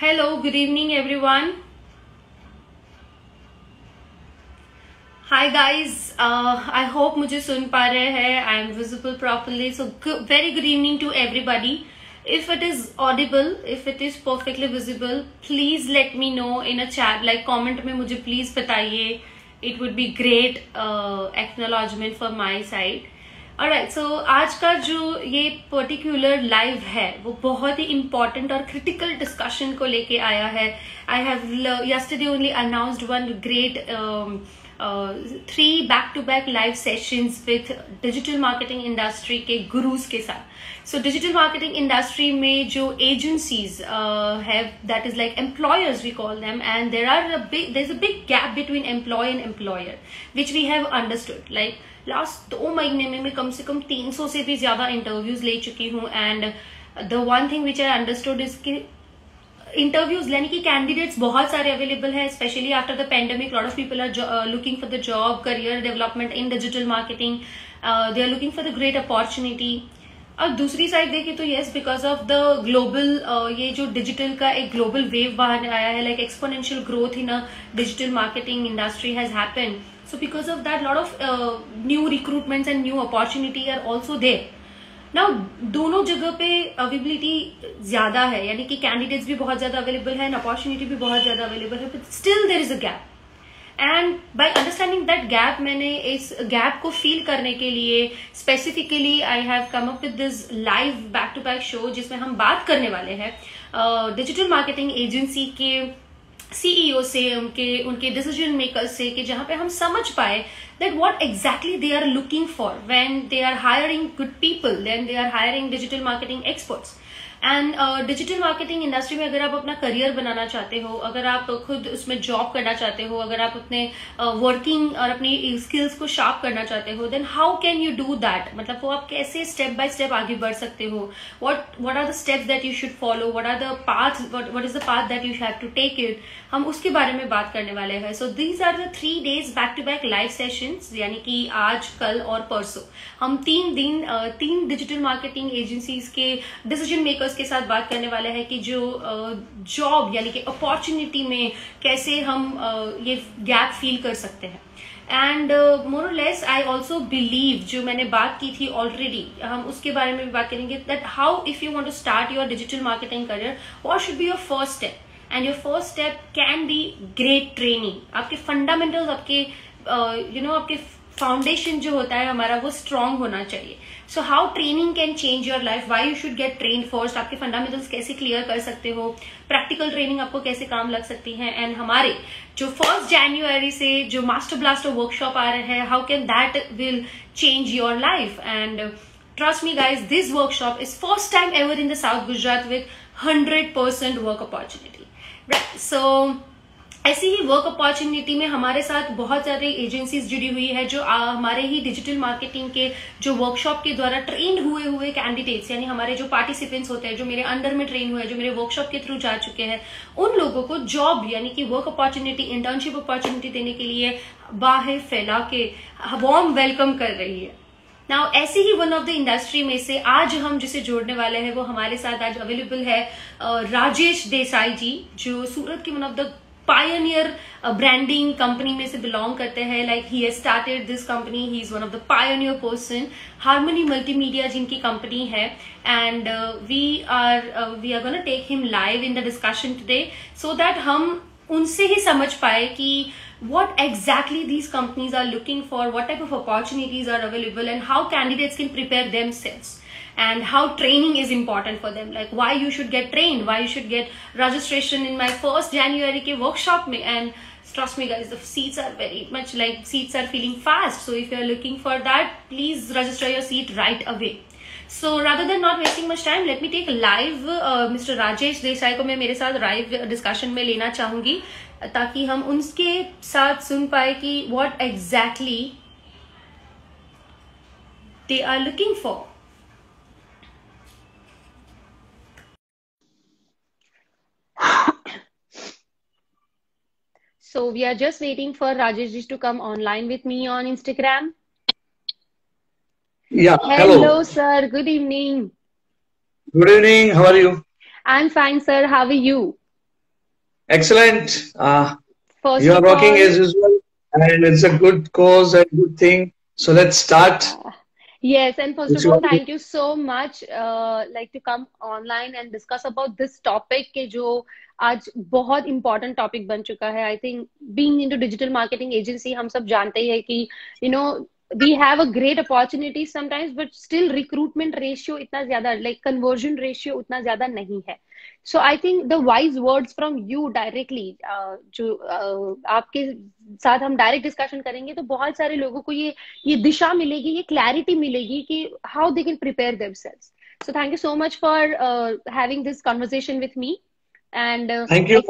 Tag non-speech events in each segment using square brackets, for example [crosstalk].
Hello good evening everyone hi guys I hope मुझे सुन पा रहे हैं. I am visible properly so very good evening to everybody if it is audible if it is perfectly visible please let me know in a chat like comment में मुझे please बताइए. It would be great acknowledgement for my side right so आज का जो ये particular live है, वो बहुत ही इंपॉर्टेंट और क्रिटिकल डिस्कशन को लेके आया है। I have yesterday only announced one great three back to back live sessions with digital marketing industry के गुरुज के साथ। सो डिजिटल मार्केटिंग इंडस्ट्री में जो एजेंसीज है that is like employers we call them and there are there is a big gap between employee and employer which we have understood like last दो महीने में मैं कम से कम 300 से भी ज़्यादा इंटरव्यूज़ ले चुकी हूँ and the one thing which I understood is की इंटरव्यूज़ यानी कि कैंडिडेट्स बहुत सारे अवेलेबल है specially after the pandemic lot of people are looking for the job career development in digital marketing they are looking for the great opportunity और दूसरी side देखें तो yes because of the global ये जो digital का एक global wave बाहर आया है like exponential growth in a digital marketing industry has happen so because of that lot of new recruitments and new opportunity are also also Now, दोनों जगह पे अवेलेबिलिटी ज़्यादा है, यानी कि कैंडिडेट्स भी बहुत ज़्यादा अवेलेबल है अपॉर्चुनिटी भी बहुत ज़्यादा अवेलेबल है but still there is a gap and by understanding that gap मैंने इस गैप को फील करने के लिए specifically I have come up with this live back to back show जिसमें हम बात करने वाले हैं डिजिटल मार्केटिंग एजेंसी के सीईओ से, उनके उनके डिसीज़न मेकर से कि जहाँ पे हम समझ पाए that what exactly they are looking for when they are hiring good people then they are hiring digital marketing experts and digital marketing industry में अगर आप अपना करियर बनाना चाहते हो अगर आप खुद उसमें जॉब करना चाहते हो अगर आप अपने वर्किंग uh, और अपनी स्किल्स को शार्प करना चाहते हो then how can you do that मतलब वो आप कैसे स्टेप बाय स्टेप आगे बढ़ सकते हो? What what are the steps that you should follow what are the path what is the path that you have to take it हम उसके बारे में बात करने वाले हैं। So these are the three days back to back live session यानी कि आज कल और परसों। हम तीन दिन uh, तीन डिजिटल मार्केटिंग एजेंसीज के डिसीज़न मेकर्स के साथ बात करने वाले हैं कि जो जॉब यानी कि अपॉर्चुनिटी में कैसे हम ये गैप फील कर सकते हैं। And more less I also believe जो मैंने बात की थी ऑलरेडी हम उसके बारे में भी बात करेंगे that how if you want to start your digital marketing career what should be your first step and your first step can be great training आपके फंडामेंटल्स आपके you uh, know you know, आपके foundation जो होता है हमारा, वो strong होना चाहिए। So how training can change your life why you should get train first आपके फंडामेंटल्स कैसे क्लियर कर सकते हो? प्रैक्टिकल ट्रेनिंग आपको कैसे काम लग सकती है? एंड हमारे जो फ़र्स्ट जनवरी से जो मास्टर ब्लास्टर वर्कशॉप आ रहे हैं how can that will change your life and trust me guys this workshop is first time ever in the south Gujarat with hundred percent work opportunity so ऐसी ही work opportunity में हमारे साथ बहुत सारी एजेंसीज जुड़ी हुई है जो आ, हमारे ही डिजिटल मार्केटिंग के जो वर्कशॉप के द्वारा ट्रेन हुए हुए कैंडिडेट्स यानी हमारे जो पार्टिसिपेंट्स होते हैं जो मेरे अंडर में ट्रेन हुए जो मेरे वर्कशॉप के थ्रू जा चुके हैं उन लोगों को जॉब यानी कि वर्क अपॉर्चुनिटी इंटर्नशिप अपॉर्चुनिटी देने के लिए बाहें फैला के वॉर्म वेलकम कर रही है। नाउ ऐसे ही वन ऑफ़ द इंडस्ट्री में से आज हम जिसे जोड़ने वाले हैं वो हमारे साथ आज अवेलेबल है राजेश देसाई जी जो सूरत के one of the pioneer branding company में से बिलोंग करते हैं. Like he started this company he is one of the pioneer person Harmony Multimedia जिनकी कंपनी है. And we are we are gonna take him live in the discussion today so that हम उनसे ही समझ पाए कि what exactly these companies are looking for, what type of opportunities are available, and how candidates can prepare themselves. and how training is important for them. Like why you should get trained why you should get registration in my first january ke workshop me. and trust me guys the seats are very much like seats are filling fast. So if you're looking for that please register your seat right away. So rather than not wasting much time let me take live uh, mr rajesh desai ko main mere sath live discussion mein lena chahungi ताकि हम उनके साथ sun पाए कि what exactly they are looking for. So we are just waiting for Rajesh to come online with me on Instagram. Yeah. Hello, hello, sir. Good evening. Good evening. How are you? I'm fine, sir. How are you? Excellent. Uh, you are working all, as usual, and it's a good cause and good thing. So let's start. Uh, yes, and first of all, thank you so much. Uh, like to come online and discuss about this topic के जो आज बहुत important topic बन चुका है. I think being into digital marketing agency हम सब जानते ही है कि you know we have a great opportunity sometimes but still recruitment ratio itna zyada like conversion ratio utna zyada nahi hai so I think the wise words from you directly जो uh, आपके साथ हम direct discussion करेंगे तो बहुत सारे लोगों को ये ये दिशा मिलेगी ये क्लैरिटी मिलेगी कि how they can prepare them sales so thank you so much for having this conversation with me and uh, thank you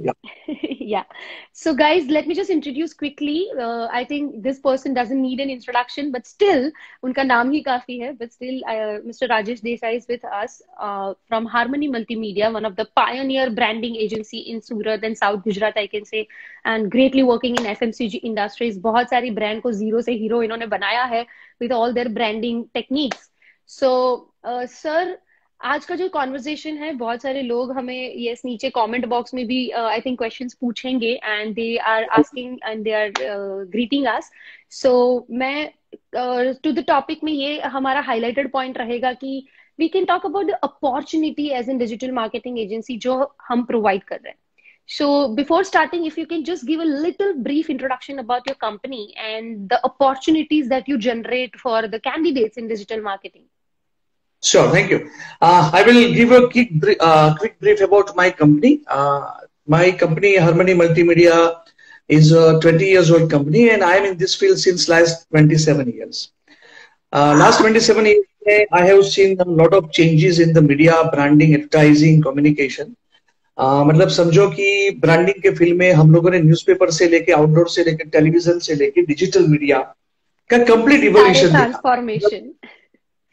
yeah. [laughs] yeah. So guys let me just introduce quickly. Uh, i think this person doesn't need an introduction but still unka naam hi kafi hai but still uh, mr rajesh desai is with us uh, from harmony multimedia one of the pioneer branding agency in surat and south gujarat i can say and greatly working in fmcg industries. Bahut sari brand ko zero se hero inhone banaya hai with all their branding techniques. So uh, sir आज का जो conversation है बहुत सारे लोग हमें ये yes, नीचे कमेंट बॉक्स में भी आई थिंक क्वेश्चंस पूछेंगे and they are asking and they are greeting us so मैं टू द टॉपिक में ये हमारा हाईलाइटेड पॉइंट रहेगा कि we can talk about the opportunity as an digital marketing agency जो हम प्रोवाइड कर रहे हैं। So before starting if you can just give a little brief introduction about your company and the opportunities that you generate for the candidates in digital marketing Sure, thank you. Uh, I will give a quick, uh, quick brief about my company. Uh, my company, Harmony Multimedia, is a 20 years old company, and I am in this field since last 27 years. Uh, last 27 years, I have seen a lot of changes in the media, branding, advertising, communication. Uh, मतलब समझो कि branding के field में हम लोगों ने newspaper से लेके आउटडोर से लेके टेलीविजन से लेके डिजिटल मीडिया का कंप्लीट इवोल्यूशन ट्रांसफॉर्मेशन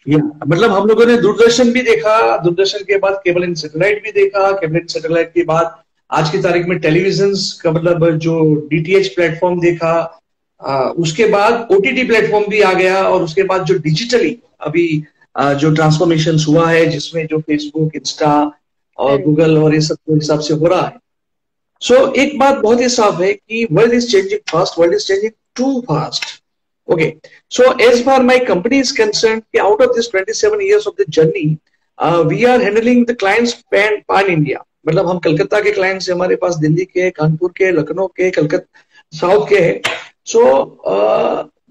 या मतलब हम लोगों ने दूरदर्शन भी देखा दूरदर्शन के बाद केबल इन सैटेलाइट भी देखा केबल इन सैटेलाइट के बाद आज की तारीख में टेलीविज़न का मतलब जो डीटीएच प्लेटफॉर्म देखा आ, उसके बाद ओटीटी प्लेटफॉर्म भी आ गया और उसके बाद जो डिजिटली अभी आ, जो ट्रांसफॉर्मेशन हुआ है जिसमें जो फेसबुक इंस्टा और गूगल और ये सब के हिसाब से हो रहा है। सो so, एक बात बहुत ही साफ़ है कि world is changing fast world is changing too fast Okay. So as far my company is concerned, out of this 27 years of the journey, uh, we are handling the clients pan, pan India. मतलब हम कलकत्ता के client से हमारे पास दिल्ली के कानपुर के लखनऊ के Calcutta south के हैं so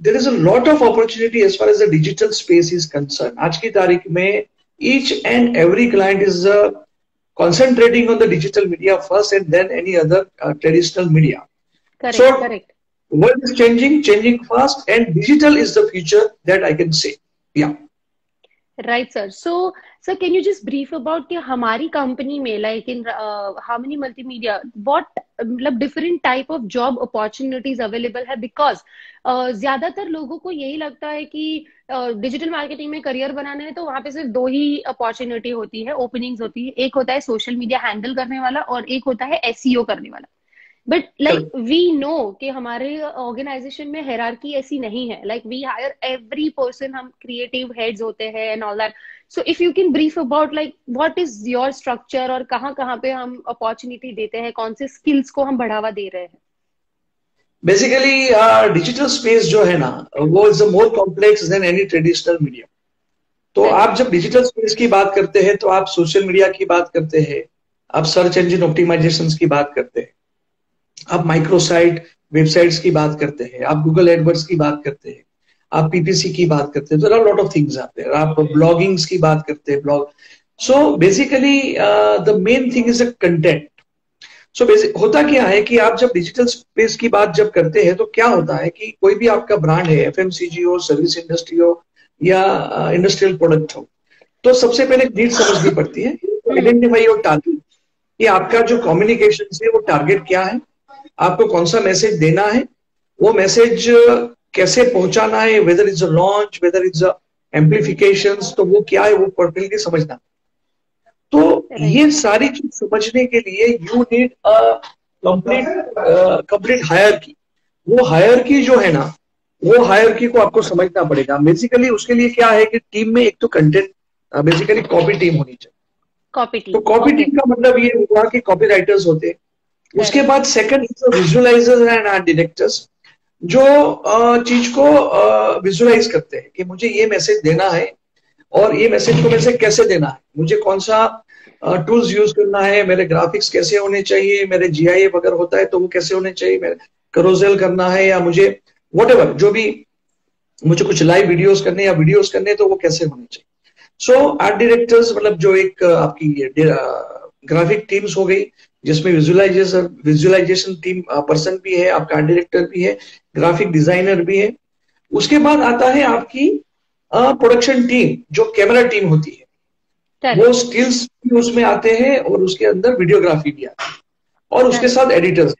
there is a lot of opportunity as far as the digital space is concern आज की तारीख में each and every client is uh, concentrating on the digital media first and then any other uh, traditional world is changing, changing fast, and digital is the future that I can say. Yeah. Right, sir. So, sir, can you just brief about कि हमारी company में like in uh, Harmony Multimedia, what मतलब different type of job opportunities available है because uh, ज़्यादातर लोगों को यही लगता है कि डिजिटल uh, मार्केटिंग में करियर बनाना है तो वहाँ पे सिर्फ़ दो ही अपॉर्चुनिटी होती है ओपनिंग्स होती है एक होता है सोशल मीडिया हैंडल करने वाला और एक होता है एस e करने वाला बट लाइक वी नो कि हमारे ऑर्गेनाइजेशन में हेरारकी ऐसी नहीं है। Like we hire every person हम क्रिएटिव हेड्स होते हैं and all that so if you can brief about like what is your structure और कहाँ कहाँ पे हम अपॉर्चुनिटी देते हैं? कौन से स्किल्स को हम बढ़ावा दे रहे हैं? बेसिकली डिजिटल स्पेस जो है ना वो is more complex than any traditional media तो आप जब डिजिटल स्पेस की बात करते हैं तो आप सोशल मीडिया की बात करते हैं आप सर्च इंजन ऑप्टिमाइजेशन की बात करते हैं। आप माइक्रोसाइट वेबसाइट्स की बात करते हैं आप गूगल एडवर्ड्स की बात करते हैं आप पीपीसी की बात करते हैं तो लॉट ऑफ़ थिंग्स आते हैं आप ब्लॉगिंग्स की बात करते हैं blog so basically the main thing is a content so basic होता क्या है कि आप जब डिजिटल स्पेस की बात जब करते हैं तो क्या होता है कि कोई भी आपका ब्रांड है एफएमसीजी हो सर्विस इंडस्ट्री हो या इंडस्ट्रियल uh, प्रोडक्ट हो तो सबसे पहले नीड समझनी पड़ती है आइडेंटिफाई और टारगेट कि आपका जो कम्युनिकेशन है वो टारगेट क्या है? आपको कौन सा मैसेज देना है? वो मैसेज कैसे पहुंचाना है? Whether is a launch whether is amplification तो वो क्या है? वो परफेक्टली समझना। तो ये सारी चीज़ समझने के लिए you need a complete complete hire की वो हायर की जो है ना वो हायर की को आपको समझना पड़ेगा। बेसिकली उसके लिए क्या है कि टीम में एक तो कंटेंट बेसिकली कॉपी टीम होनी चाहिए। कॉपी टीम तो कॉपी टीम का मतलब ये हुआ कि कॉपी राइटर्स होते हैं उसके बाद second visualiser and art directors जो चीज़ को विजुअलाइज करते हैं कि मुझे ये मैसेज देना है और ये मैसेज को मैसेज कैसे देना है? मुझे कौन सा टूल्स यूज़ करना है? मेरे ग्राफिक्स कैसे होने चाहिए? मेरे जी अगर होता है तो वो कैसे होने चाहिए? मेरे करोजेल करना है या मुझे वट जो भी मुझे कुछ लाइव वीडियोस करने या वीडियोस करने तो वो कैसे होने चाहिए? सो आर्ट डायरेक्टर्स मतलब जो एक, आपकी ग्राफिक टीम्स हो गई जिसमें विजुअलाइजेशन विजुअलाइजेशन टीम पर्सन भी है आपका आर्ट डायरेक्टर भी है ग्राफिक डिज़ाइनर भी है। उसके बाद आता है आपकी प्रोडक्शन टीम जो कैमरा टीम होती है। वो स्किल्स भी उसमें आते हैं और उसके अंदर वीडियोग्राफी भी आती है। और उसके साथ एडिटर्स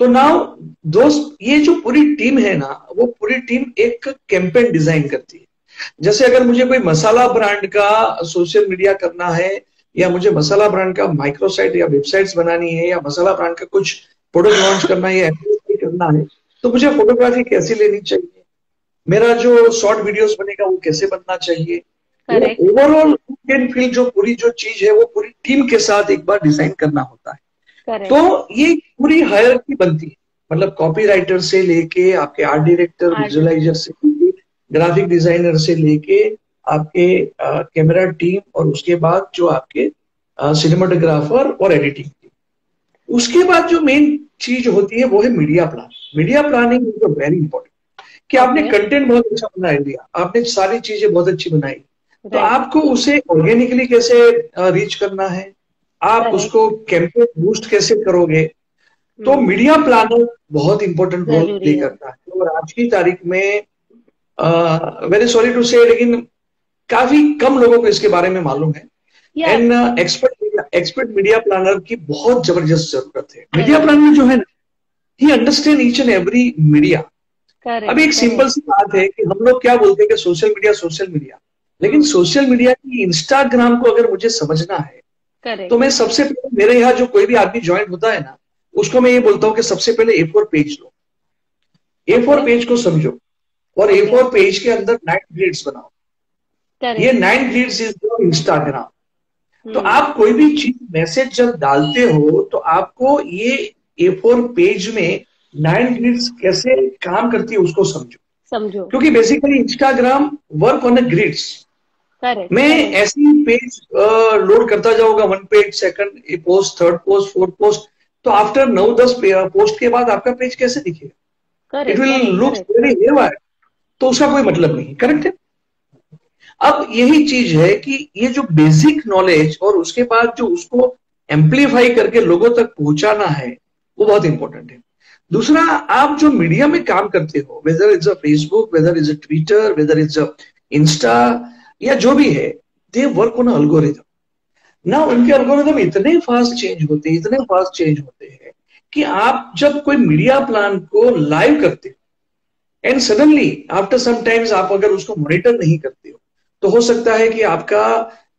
तो नाउ दोस्त ये जो पूरी टीम है ना वो पूरी टीम एक कैंपेन डिज़ाइन करती है। जैसे अगर मुझे कोई मसाला ब्रांड का सोशल मीडिया करना है या मुझे मसाला ब्रांड का माइक्रोसाइट या वेबसाइट्स बनानी है या मसाला ब्रांड का कुछ प्रोडक्ट लॉन्च करना है या करना है तो मुझे फोटोग्राफी कैसी लेनी चाहिए? मेरा जो शॉर्ट वीडियोस बनेगा वो कैसे बनना चाहिए? ओवरऑल कैन फील जो पूरी जो चीज़ है वो पूरी टीम के साथ एक बार डिज़ाइन करना होता है। तो ये पूरी हायर की बनती है। मतलब कॉपी राइटर से लेके आपके आर्ट डायरेक्टर विजुअलाइजर से लेके ग्राफिक डिज़ाइनर से लेके आपके कैमरा टीम और उसके बाद जो आपके सिनेमाटोग्राफर और एडिटिंग टीम उसके बाद जो मेन चीज़ होती है वो है media plan media planning is very important कि आपने कंटेंट बहुत अच्छा बना लिया आपने सारी चीज़ें बहुत अच्छी बनाई। तो आपको उसे ऑर्गेनिकली कैसे रीच करना है? आप उसको कैंपेन बूस्ट कैसे करोगे? तो मीडिया। प्लानर बहुत इंपॉर्टेंट रोल प्ले करता है। और आज की तारीख में वेरी सॉरी टू से लेकिन काफ़ी कम लोगों को इसके बारे में मालूम है। And expert expert media planner की बहुत ज़बरदस्त ज़रूरत है। मीडिया प्लानर जो है ना he understand each and every media अभी एक सिंपल सी बात है कि हम लोग क्या बोलते हैं कि सोशल मीडिया सोशल मीडिया लेकिन सोशल मीडिया की इंस्टाग्राम को अगर मुझे समझना है Correct. तो मैं सबसे पहले मेरे यहाँ जो कोई भी आदमी ज्वाइन होता है ना उसको मैं ये बोलता हूँ कि सबसे पहले ए फोर पेज लो। ए फोर पेज को समझो। और ए फोर पेज के अंदर नाइन ग्रिड्स बनाओ। ये nine grids is your Instagram तो आप कोई भी चीज़ मैसेज जब डालते हो तो आपको ये ए फोर पेज में नाइन ग्रिड्स कैसे काम करती है उसको समझो। समझो। क्योंकि basically Instagram work on grids मैं ऐसी पेज लोड करता जाऊँगा one page second post third post fourth post तो आफ्टर नौ दस पोस्ट के बाद आपका पेज कैसे दिखेगा? इट विल लुक वेरी तो उसका कोई मतलब नहीं करेक्ट है? अब यही चीज़ है कि ये जो बेसिक नॉलेज और उसके बाद जो उसको एम्पलीफाई करके लोगों तक पहुंचाना है, वो बहुत इंपॉर्टेंट है। दूसरा, आप जो मीडिया में काम करते हो whether is a Facebook whether is a Twitter whether is a insta या जो भी है दे वर्क ऑन अल्गोरिदम ना उनके अल्गोरिदम इतने फास्ट चेंज होते हैं, इतने फास्ट चेंज होते हैं कि आप जब कोई मीडिया प्लान को लाइव करते हो एंड सडनली आफ्टर समटाइम्स आप अगर उसको मॉनिटर नहीं करते हो तो हो सकता है कि आपका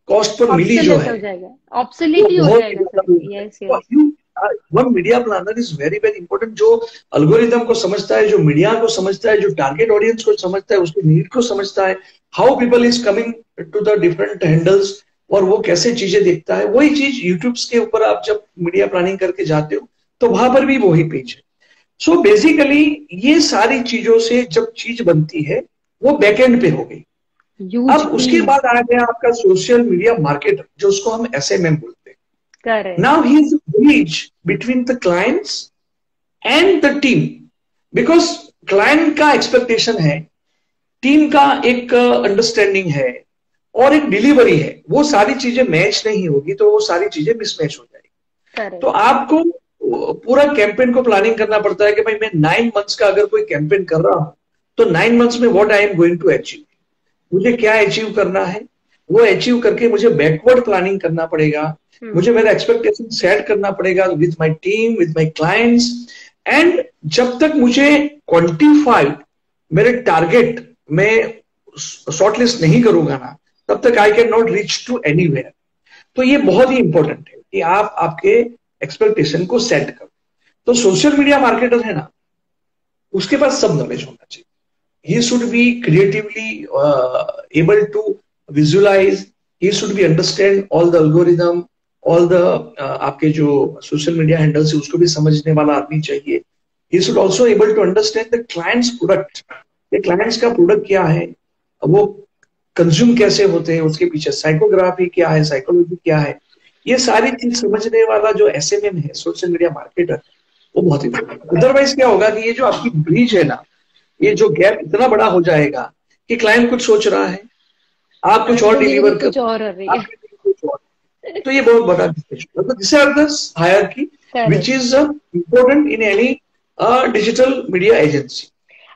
कॉस्ट पर मिली जो है one media planner is very very important जो अल्गोरिदम को समझता है जो मीडिया को समझता है जो टारगेट ऑडियंस को समझता है उसकी नीड को समझता है how people is coming to the different handles और वो कैसे चीज़ें देखता है वही चीज़ यूट्यूब के ऊपर आप जब मीडिया प्लानिंग करके जाते हो तो वहाँ पर भी वही पेज है। सो so बेसिकली ये सारी चीज़ों से जब चीज़ बनती है वो बैकएंड पे हो गई। अब उसके बाद आ गया आपका सोशल मीडिया मार्केटर जो उसको हम एस एम एम बोलते हैं। Now he is bridge between the clients and the team because client का एक्सपेक्टेशन है टीम का एक अंडरस्टैंडिंग uh, है और एक डिलीवरी है वो सारी चीज़ें मैच नहीं होगी तो वो सारी चीज़ें मिसमैच हो जाएगी। तो आपको पूरा कैंपेन को प्लानिंग करना पड़ता है कि भाई मैं नाइन मंथ्स का अगर कोई कैंपेन कर रहा हूँ तो नाइन मंथ्स में what I am going to achieve मुझे क्या अचीव करना है? वो अचीव करके मुझे बैकवर्ड प्लानिंग करना पड़ेगा। हम्म। मुझे मेरा एक्सपेक्टेशन सेट करना पड़ेगा with my team with my clients and जब तक मुझे क्वांटिफाइड मेरे टारगेट में शॉर्टलिस्ट नहीं करूँगा ना तब तक I can not reach to any तो ये बहुत ही इंपॉर्टेंट है कि आप आपके एक्सपेक्टेशन को सेट करो। तो सोशल मीडिया मार्केटर है ना उसके पास सब नॉलेज होना चाहिए। He should be creatively uh, able to visualize. He should be understand all the algorithm all the आपके जो सोशल मीडिया हैंडल्स है उसको भी समझने वाला आदमी चाहिए. He should also able to understand the clients product ये क्लाइंट्स का प्रोडक्ट क्या है? वो कंज्यूम कैसे होते हैं? उसके पीछे साइकोग्राफी क्या है? साइकोलॉजी क्या है? ये सारी चीज़ समझने वाला जो एस है सोशल मीडिया मार्केटर वो बहुत इंपॉर्टेंट अदरवाइज़ क्या होगा कि ये जो आपकी ब्रिज है ना ये जो गैप इतना बड़ा हो जाएगा कि क्लाइंट कुछ सोच रहा है। आप कुछ और डिलीवर कर कुछ और तो ये बहुत बड़ा दिस आर हायर की which is important in any digital media agency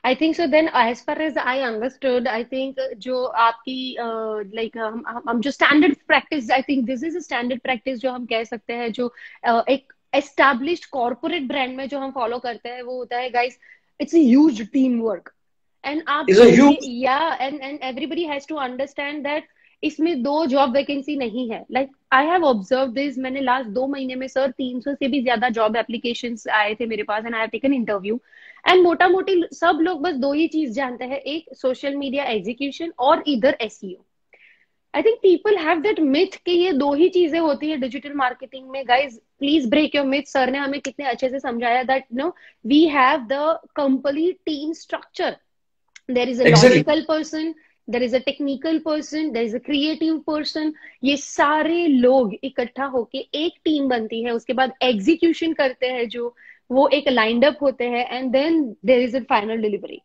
I think so then as far as I understood I think जो आपकी लाइक uh, like, हम हम जो standard practice I think this is a standard practice जो हम कह सकते हैं जो uh, एक एस्टैब्लिश्ड कॉर्पोरेट ब्रांड में जो हम फॉलो करते हैं वो होता है guys a huge team work and आप या and and everybody has to understand that इसमें दो जॉब वैकेंसी नहीं है. Like I have observe this मैंने लास्ट दो महीने में सर 300 से भी ज़्यादा जॉब एप्लीकेशन आए थे मेरे पास and I have taken interview and मोटा मोटी सब लोग बस दो ही चीज़ जानते हैं. एक सोशल मीडिया एग्जीक्यूशन और इधर SEO I think people have that myth कि ये दो ही चीज़ें होती है डिजिटल मार्केटिंग में। Guys please break your myth sir ने हमें कितने अच्छे से समझाया that no we have the complete team structure there is a logical person there is a technical person there is a creative person ये सारे लोग इकट्ठा होके एक टीम बनती है। उसके बाद एग्जीक्यूशन करते हैं जो वो एक लाइंड अप होते हैं and then there is a final delivery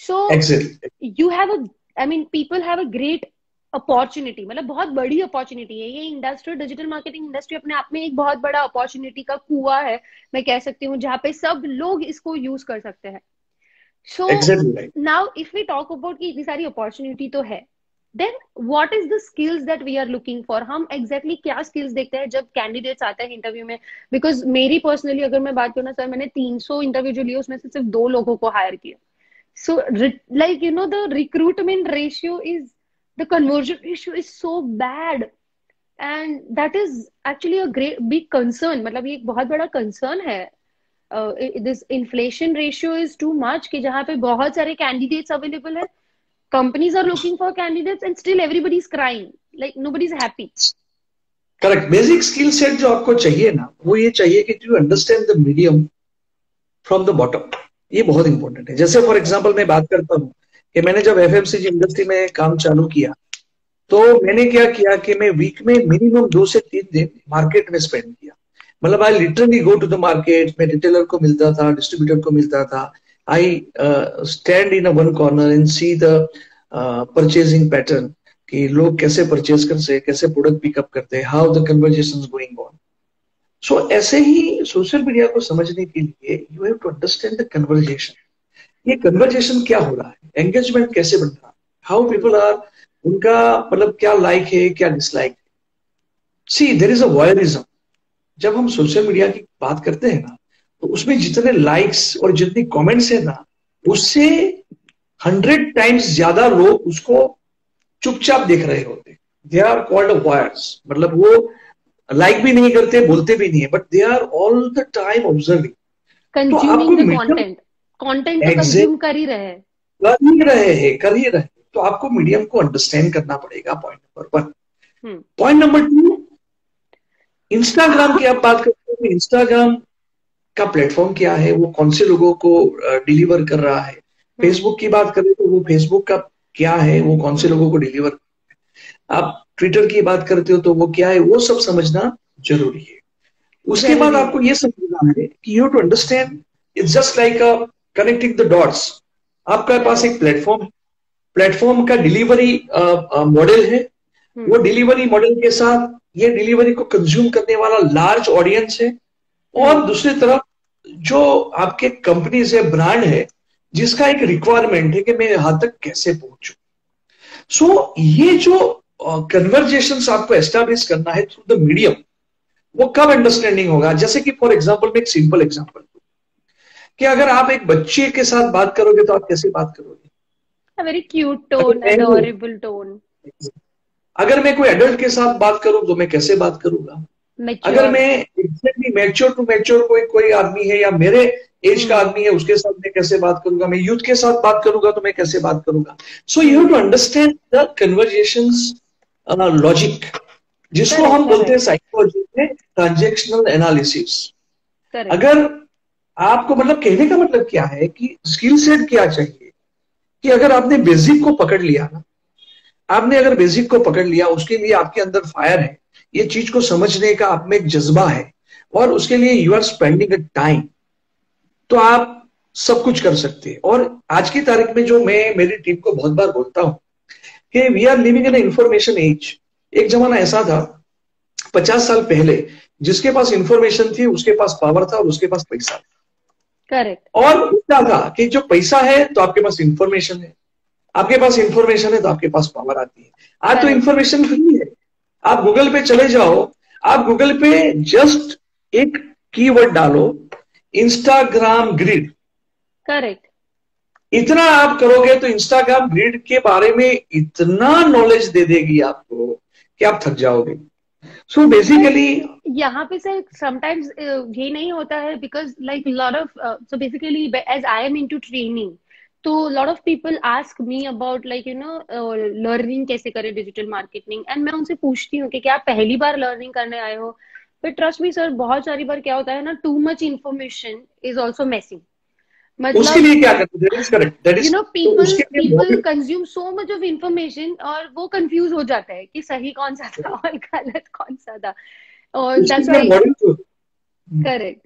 so you have a I mean people have a great opportunity मतलब बहुत बड़ी अपॉर्चुनिटी है। ये इंडस्ट्री डिजिटल मार्केटिंग इंडस्ट्री अपने आप में एक बहुत बड़ा अपॉर्चुनिटी का कुआ है मैं कह सकती हूँ जहाँ पे सब लोग इसको यूज़ कर सकते हैं। So now if we talk about की इतनी सारी अपॉर्चुनिटी तो है then what is the skills that we are looking for हम एग्जैक्टली exactly क्या स्किल्स देखते हैं जब कैंडिडेट्स आते हैं इंटरव्यू में? बिकॉज़ मेरी पर्सनली अगर मैं बात करूँ ना सर मैंने 300 इंटरव्यू जो लिए उसमें से सिर्फ़ दो लोगों को हायर किया। So like you know the recruitment ratio is the conversion ratio is so bad and that is actually a great big concern मतलब ये एक बहुत बड़ा concern है uh, this inflation ratio is too much कि जहाँ पे बहुत सारे candidates available है companies are looking for candidates and still everybody is crying like nobody is happy correct basic skill set जो आपको चाहिए ना वो ये चाहिए कि you understand the medium from the bottom ये बहुत इंपॉर्टेंट है जैसे फॉर एग्जांपल मैं बात करता हूँ कि मैंने जब एफ़ इंडस्ट्री में काम चालू किया तो मैंने क्या किया कि मैं वीक में मिनिमम दो से तीन दिन मार्केट में स्पेंड किया। मतलब I literally go to the market मैं रिटेलर को मिलता था डिस्ट्रीब्यूटर को मिलता था। I stand in one corner and see the purchasing pattern कि लोग कैसे परचेज करते कैसे प्रोडक्ट पिकअप करते हैं how the conversation going on so ऐसे ही सोशल मीडिया को समझने के लिए you have to understand the conversation ये कन्वर्जेशन क्या हो रहा है? एंगेजमेंट कैसे बन रहा है? हाउ पीपल आर उनका मतलब क्या लाइक है क्या डिसलाइक है? See there is a voyeurism जब हम सोशल मीडिया की बात करते हैं ना तो उसमें जितने लाइक्स और जितनी कमेंट्स है ना उससे हंड्रेड टाइम्स ज़्यादा लोग उसको चुपचाप देख रहे होते दे आर कॉल्ड वायर्स मतलब वो लाइक भी नहीं करते बोलते भी नहीं है but they are all the time observing तो आपको कंटेंट तो कंज्यूम कर ही रहे कर ही रहे हैं कर ही रहे तो आपको मीडियम को अंडरस्टैंड करना पड़ेगा point number one point number two Instagram की आप बात करते हैं इंस्टाग्राम का प्लेटफॉर्म क्या है? वो कौन से लोगों को डिलीवर कर रहा है? फेसबुक हम्म। की बात करें तो वो फेसबुक का क्या है? वो कौन से लोगों को डिलीवर आप ट्विटर की बात करते हो तो वो क्या है? वो सब समझना ज़रूरी है। उसके बाद आपको ये समझना है कि you to understand it's just like a connecting the dots आपके पास एक प्लेटफॉर्म प्लेटफॉर्म का डिलीवरी मॉडल है। हम्म। वो डिलीवरी मॉडल के साथ ये डिलीवरी को कंज्यूम करने वाला लार्ज ऑडियंस है। और हम्म। दूसरी तरफ़ जो आपके कंपनीज़ है ब्रांड है जिसका एक रिक्वायरमेंट है कि मैं यहाँ तक कैसे पहुंचू। सो so, ये जो कन्वर्जेशन uh, आपको एस्टेब्लिश करना है थ्रू द मीडियम वो कब अंडरस्टैंडिंग होगा? जैसे कि फॉर एग्ज़ाम्पल में एक सिंपल एग्ज़ाम्पल कि अगर आप एक बच्चे के साथ बात करोगे तो आप कैसे बात करोगे? Very cute tone adorable tone अगर मैं कोई एडल्ट के साथ बात करूँ तो मैं कैसे बात करूँगा? अगर मैं एग्जैक्टली मैच्योर टू मैच्योर कोई कोई आदमी है या मेरे एज का hmm. आदमी है उसके साथ मैं कैसे बात करूँगा? मैं यूथ के साथ बात करूँगा तो मैं कैसे बात करूँगा? So you have to understand the conversation logic जिसको हम बोलते हैं साइकोलॉजी हैं ट्रांजेक्शनल एनालिसिस अगर आपको मतलब कहने का मतलब क्या है कि स्किल सेट क्या चाहिए? कि अगर आपने बेसिक को पकड़ लिया ना, आपने अगर बेसिक को पकड़ लिया, उसके लिए आपके अंदर फायर है, ये चीज़ को समझने का आप में एक जज्बा है, और उसके लिए you are spending a time तो आप सब कुछ कर सकते हैं। और आज की तारीख में जो मैं, मेरी टीम को बहुत बार बोलता हूँ कि we are living in information age एक जमाना ऐसा था, पचास साल पहले, जिसके पास इंफॉर्मेशन थी, उसके पास पावर था और उसके पास पैसा था। करेक्ट और था कि जो पैसा है तो आपके पास इंफॉर्मेशन है। आपके पास इंफॉर्मेशन है तो आपके पास पावर आती है। आज तो इंफॉर्मेशन फ्री है। आप गूगल पे चले जाओ आप गूगल पे जस्ट एक कीवर्ड डालो इंस्टाग्राम ग्रिड करेक्ट इतना आप करोगे तो इंस्टाग्राम ग्रिड के बारे में इतना नॉलेज दे देगी आपको कि आप थक जाओगे। सो बेसिकली यहाँ पे सर समटाइम्स ये नहीं होता है because like lot of so basically as I am into training तो lot of people ask me about like you know learning कैसे करें डिजिटल मार्केटिंग एंड मैं उनसे पूछती हूँ कि क्या आप पहली बार लर्निंग करने आए हो? बट ट्रस्ट मी सर बहुत सारी बार क्या होता है ना too much information is also messing मतलब उसके लिए क्या करते you know people people consume so much of information और वो कंफ्यूज हो जाता है कि सही कौन सा था और गलत कौन सा था। और करेक्ट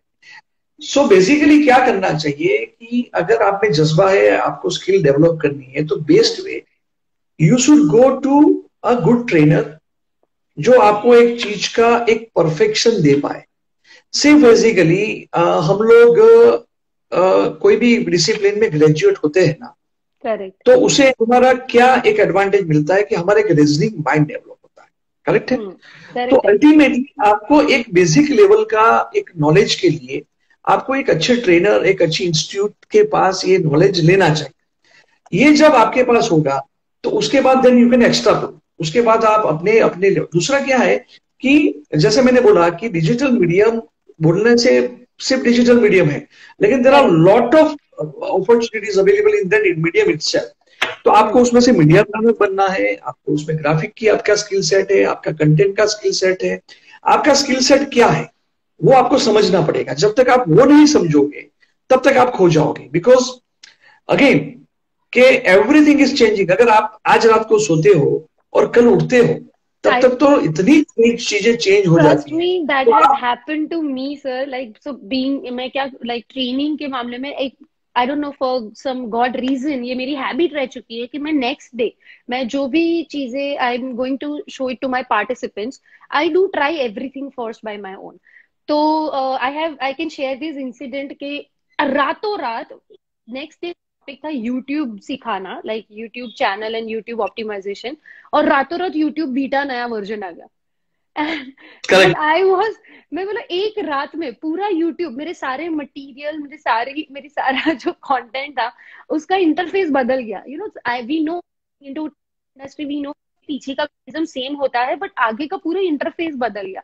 सो बेसिकली क्या करना चाहिए कि अगर आप में जज्बा है आपको स्किल डेवलप करनी है तो best way you should go to a good trainer जो आपको एक चीज़ का एक परफेक्शन दे पाए। से बेसिकली हम लोग कोई भी डिसिप्लिन में ग्रेजुएट होते हैं ना करेक्ट तो उसे हमारा क्या एक एडवांटेज मिलता है कि हमारा एक रीजनिंग माइंड डेवलप होता है? करेक्ट है? hmm, तो अल्टीमेटली आपको एक बेसिक लेवल का एक नॉलेज के लिए आपको एक अच्छे ट्रेनर एक अच्छी इंस्टीट्यूट के पास ये नॉलेज लेना चाहिए। ये जब आपके पास होगा तो उसके बाद देन यू कैन एक्स्ट्रा उसके बाद आप अपने अपने दूसरा क्या है कि जैसे मैंने बोला कि डिजिटल मीडियम बोलने से सिर्फ़ डिजिटल मीडियम है। लेकिन there are lot of opportunities available in that medium it तो आपको उसमें से मीडिया प्लानर बनना है आपको उसमें ग्राफिक की आपका स्किल सेट है आपका कंटेंट का स्किल सेट है। आपका स्किल सेट क्या है वो आपको समझना पड़ेगा। जब तक आप वो नहीं समझोगे तब तक आप खो जाओगे। बिकॉज़ अगेन के एवरीथिंग इज़ चेंजिंग अगर आप आज रात को सोते हो और कल उठते हो तब तक तो इतनी चीज़ें चेंज हो जाती has happened to me sir. Like so being मैं क्या लाइक like training के मामले में एक I don't know for some god reason ये मेरी हैबिट रह चुकी है कि मैं नेक्स्ट डे मैं जो भी चीज़ें I am going to show it to my participants I do try everything first by my own तो I have I can share this incident के रातों रात नेक्स्ट डे टॉपिक था यूट्यूब सिखाना like YouTube channel and YouTube optimisation और रातों रात YouTube beta नया वर्जन आ गया। आई वॉज़ मैं बोला एक रात में पूरा यूट्यूब मेरे सारे मटेरियल मेरे सारे मेरी सारा [laughs] जो कंटेंट था उसका इंटरफेस बदल गया। You know I we know industry we know पीछे का सेम होता है बट आगे का पूरा इंटरफेस बदल गया।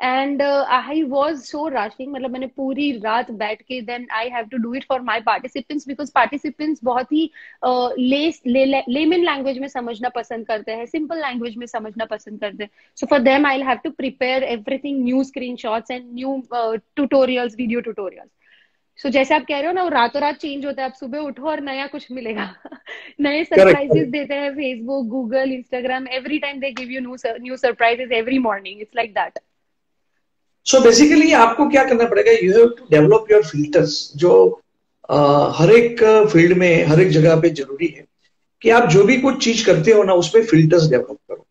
And I was so rushing मतलब मैंने पूरी रात बैठ के then I have to do it for my participants because participants बहुत ही लेमन uh, लैंग्वेज में समझना पसंद करते हैं सिंपल लैंग्वेज में समझना पसंद करते हैं। So for them I have to prepare everything new screenshots and new tutorials video tutorials so जैसे आप कह रहे हो ना वो रातों रात चेंज होता है आप सुबह उठो और नया कुछ मिलेगा। [laughs] नए सरप्राइजेस देते हैं Facebook Google Instagram every time they give you new surprises every morning it's like that so basically आपको क्या करना पड़ेगा? You have to develop your filters जो uh, हर एक फ़ील्ड में हर एक जगह पे ज़रूरी है कि आप जो भी कुछ चीज़ करते हो ना उसमें फिल्टर्स डेवलप करो।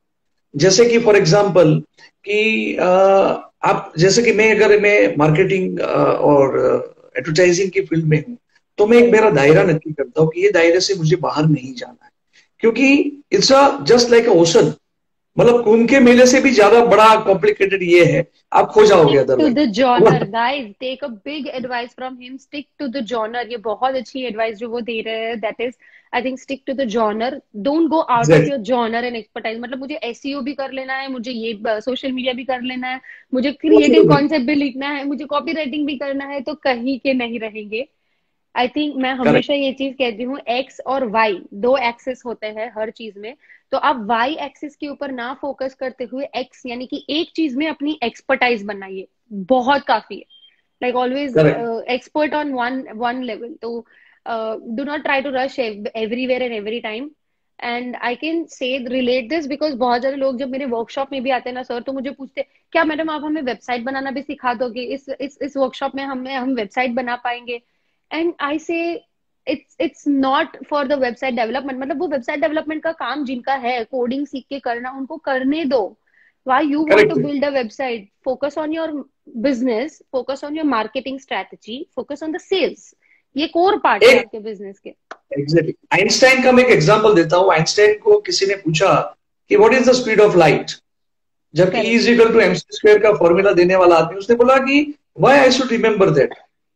जैसे कि फॉर एग्ज़ाम्पल कि uh, आप जैसे कि मैं अगर मैं मार्केटिंग uh, और एडवर्टाइजिंग की फ़ील्ड में हूँ तो मैं एक मेरा दायरा नक्की करता हूँ कि ये दायरे से मुझे बाहर नहीं जाना है। क्योंकि it's a just like a ocean मतलब कुंभ के मेले से भी ज़्यादा बड़ा कॉम्प्लिकेटेड ये है। आप खो जाओगे to the genre guys take a big advice from him stick to the genre ये बहुत अच्छी एडवाइस जो वो दे रहे हैं। That is I think stick to the genre don't go out of your genre and expertise मतलब मुझे एसईओ भी कर लेना है मुझे ये सोशल मीडिया भी कर लेना है मुझे क्रिएटिव कॉन्सेप्ट भी लिखना है मुझे कॉपी राइटिंग भी करना है तो कहीं के नहीं रहेंगे। आई थिंक मैं हमेशा ये चीज़ कहती हूँ एक्स और वाई दो एक्सेस होते हैं हर चीज़ में। तो आप वाई एक्सेस के ऊपर ना फोकस करते हुए एक्स यानी कि एक चीज़ में अपनी एक्सपर्टाइज बनाइए। बहुत काफ़ी है। Like always expert on one one level तो do not try to rush everywhere and every time and I can say relate this because बहुत सारे लोग जब मेरे वर्कशॉप में भी आते हैं ना सर तो मुझे पूछते क्या मैडम आप हमें वेबसाइट बनाना भी सिखा दोगे? इस इस इस वर्कशॉप में हमें हम वेबसाइट बना पाएँगे? And I say it's it's not for the website development मतलब वो वेबसाइट डेवलपमेंट का काम जिनका है कोडिंग सीख के करना उनको करने दो। Why you want to build a website focus on your business focus on your marketing strategy focus on the sales ये कोर पार्ट है आपके बिज़नेस के। एग्जैक्टली आइंस्टाइन का मैं एक एग्जांपल देता हूँ। आइंस्टाइन को किसी ने पूछा कि what is the speed of light जबकि E is equal to MC square का फॉर्मूला देने वाला आदमी उसने बोला कि why I should remember that